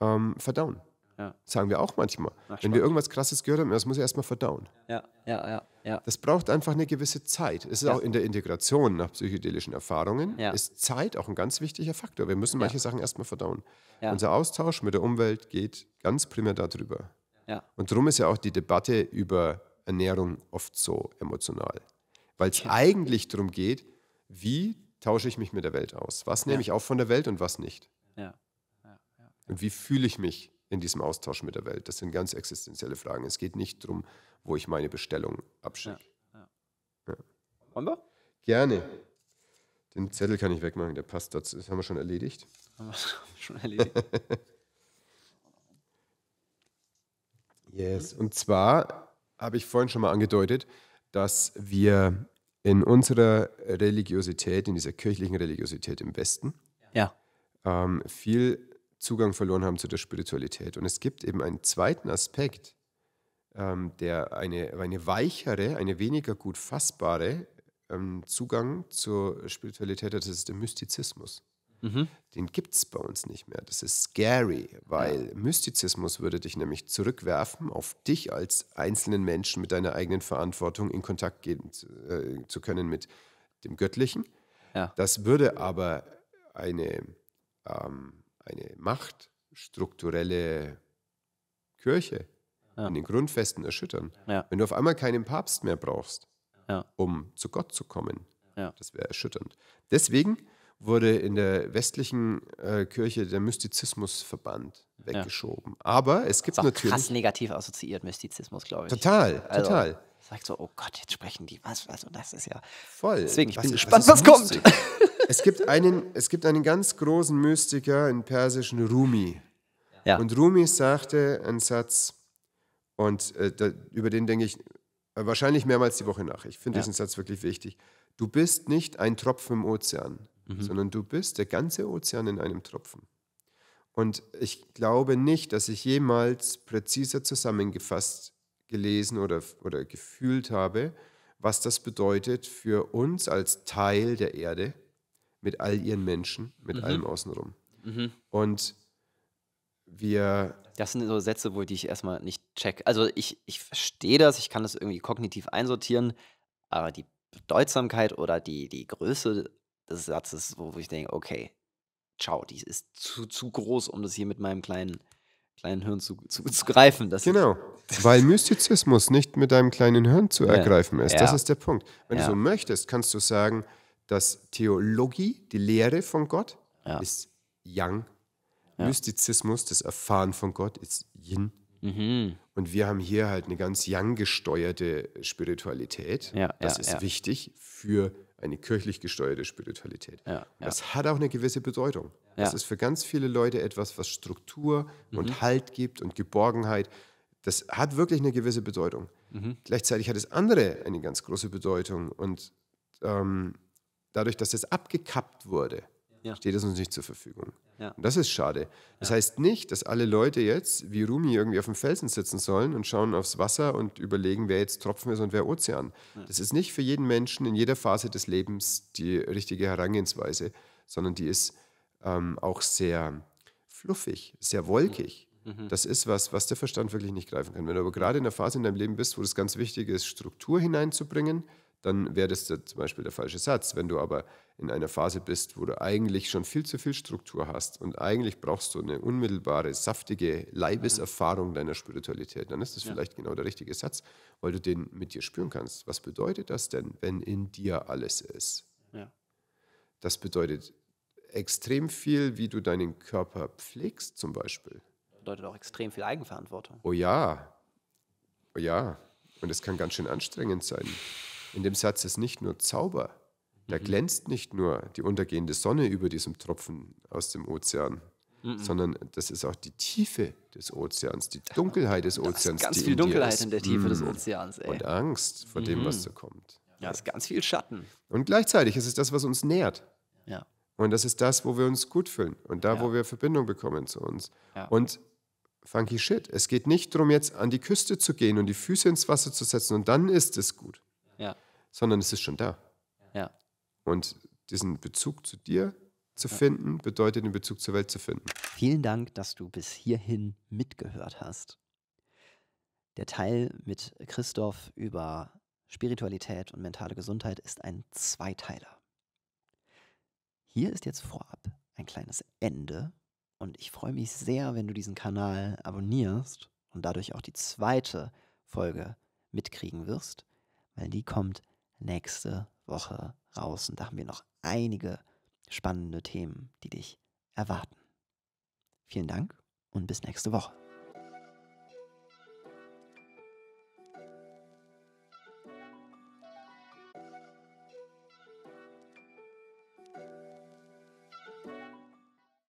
ähm, verdauen. Ja. Sagen wir auch manchmal. Ach, Wenn wir irgendwas Krasses gehört haben, das muss ich erstmal verdauen. Ja. Ja. Ja. Ja. Das braucht einfach eine gewisse Zeit. Es ist Ja. auch in der Integration nach psychedelischen Erfahrungen, Ja. ist Zeit auch ein ganz wichtiger Faktor. Wir müssen manche Sachen erstmal verdauen. Unser Austausch mit der Umwelt geht ganz primär darüber. Und darum ist ja auch die Debatte über Ernährung oft so emotional. Weil es eigentlich darum geht, wie tausche ich mich mit der Welt aus? Was nehme Ja. ich auf von der Welt und was nicht? Ja. Und wie fühle ich mich in diesem Austausch mit der Welt? Das sind ganz existenzielle Fragen. Es geht nicht darum, wo ich meine Bestellung abschicke. Wollen wir? Gerne. Den Zettel kann ich wegmachen, der passt dazu. Das haben wir schon erledigt. Haben wir schon erledigt. Yes. Und zwar habe ich vorhin schon mal angedeutet, dass wir in unserer Religiosität, in dieser kirchlichen Religiosität im Westen, Ja. ähm, viel Zugang verloren haben zu der Spiritualität. Und es gibt eben einen zweiten Aspekt, ähm, der eine, eine weichere, eine weniger gut fassbare ähm, Zugang zur Spiritualität hat, das ist der Mystizismus. Mhm. Den gibt es bei uns nicht mehr. Das ist scary, weil Mystizismus würde dich nämlich zurückwerfen auf dich als einzelnen Menschen mit deiner eigenen Verantwortung in Kontakt gehen zu, äh, zu können mit dem Göttlichen. Ja. Das würde aber eine, ähm, eine machtstrukturelle Kirche Ja. in den Grundfesten erschüttern. Ja. Wenn du auf einmal keinen Papst mehr brauchst, Ja. um zu Gott zu kommen, Ja. das wäre erschütternd. Deswegen wurde in der westlichen äh, Kirche der Mystizismus verbannt, weggeschoben. Aber es gibt Ist auch natürlich. krass negativ assoziiert, Mystizismus, glaube ich. Total, Also, total. Sagt so, oh Gott, jetzt sprechen die was, was und das ist ja. Voll. Deswegen, ich bin ist- gespannt, ist was kommt. Es, gibt einen, es gibt einen ganz großen Mystiker in persischen Rumi. Ja. Und Rumi sagte einen Satz, und äh, da, über den denke ich äh, wahrscheinlich mehrmals die Woche nach. Ich finde Ja. diesen Satz wirklich wichtig. Du bist nicht ein Tropfen im Ozean, Mhm. sondern du bist der ganze Ozean in einem Tropfen. Und ich glaube nicht, dass ich jemals präziser zusammengefasst gelesen oder, oder gefühlt habe, was das bedeutet für uns als Teil der Erde mit all ihren Menschen, mit allem außenrum. Mhm. Und wir, Das sind so Sätze, wo die ich erstmal nicht check. Also ich, ich verstehe das, ich kann das irgendwie kognitiv einsortieren, aber die Bedeutsamkeit oder die, die Größe des Satzes, wo, wo ich denke, okay, ciao, die ist zu, zu groß, um das hier mit meinem kleinen, kleinen Hirn zu, zu, zu greifen. Das genau, weil Mystizismus nicht mit deinem kleinen Hirn zu ergreifen ist. Das Ja. ist der Punkt. Wenn Ja. du so möchtest, kannst du sagen, dass Theologie, die Lehre von Gott, Ja. ist Yang. Mystizismus, das Erfahren von Gott, ist Yin. Mhm. Und wir haben hier halt eine ganz Yang-gesteuerte Spiritualität. Ja, das ist wichtig für eine kirchlich gesteuerte Spiritualität. Ja. Das hat auch eine gewisse Bedeutung. Das Ja. ist für ganz viele Leute etwas, was Struktur und Halt gibt und Geborgenheit. Das hat wirklich eine gewisse Bedeutung. Mhm. Gleichzeitig hat das andere eine ganz große Bedeutung. Und ähm, dadurch, dass es abgekappt wurde, steht es uns nicht zur Verfügung. Ja. Und das ist schade. Das heißt nicht, dass alle Leute jetzt wie Rumi irgendwie auf dem Felsen sitzen sollen und schauen aufs Wasser und überlegen, wer jetzt Tropfen ist und wer Ozean. Das ist nicht für jeden Menschen in jeder Phase des Lebens die richtige Herangehensweise, sondern die ist ähm, auch sehr fluffig, sehr wolkig. Das ist was, was der Verstand wirklich nicht greifen kann. Wenn du aber gerade in einer Phase in deinem Leben bist, wo das ganz wichtig ist, Struktur hineinzubringen, dann wäre das da zum Beispiel der falsche Satz. Wenn du aber in einer Phase bist, wo du eigentlich schon viel zu viel Struktur hast und eigentlich brauchst du eine unmittelbare, saftige Leibeserfahrung deiner Spiritualität, dann ist das vielleicht genau der richtige Satz, weil du den mit dir spüren kannst. Was bedeutet das denn, wenn in dir alles ist? Ja. Das bedeutet extrem viel, wie du deinen Körper pflegst, zum Beispiel. Bedeutet auch extrem viel Eigenverantwortung. Oh ja, oh ja. Und es kann ganz schön anstrengend sein. In dem Satz ist nicht nur Zauber. Da glänzt nicht nur die untergehende Sonne über diesem Tropfen aus dem Ozean, sondern das ist auch die Tiefe des Ozeans, die Dunkelheit des Ozeans. ganz die viel Dunkelheit in der Tiefe des Mm. Ozeans, ey. Und Angst vor dem, was da kommt. Ja, ist ganz viel Schatten. Und gleichzeitig ist es das, was uns nährt. Ja. Und das ist das, wo wir uns gut fühlen und da, Ja. wo wir Verbindung bekommen zu uns. Ja. Und funky shit, es geht nicht darum, jetzt an die Küste zu gehen und die Füße ins Wasser zu setzen und dann ist es gut, Ja. Sondern es ist schon da. Ja. Und diesen Bezug zu dir zu finden, bedeutet den Bezug zur Welt zu finden. Vielen Dank, dass du bis hierhin mitgehört hast. Der Teil mit Christoph über Spiritualität und mentale Gesundheit ist ein Zweiteiler. Hier ist jetzt vorab ein kleines Ende und ich freue mich sehr, wenn du diesen Kanal abonnierst und dadurch auch die zweite Folge mitkriegen wirst, weil die kommt nächste Woche raus und da haben wir noch einige spannende Themen, die dich erwarten. Vielen Dank und bis nächste Woche.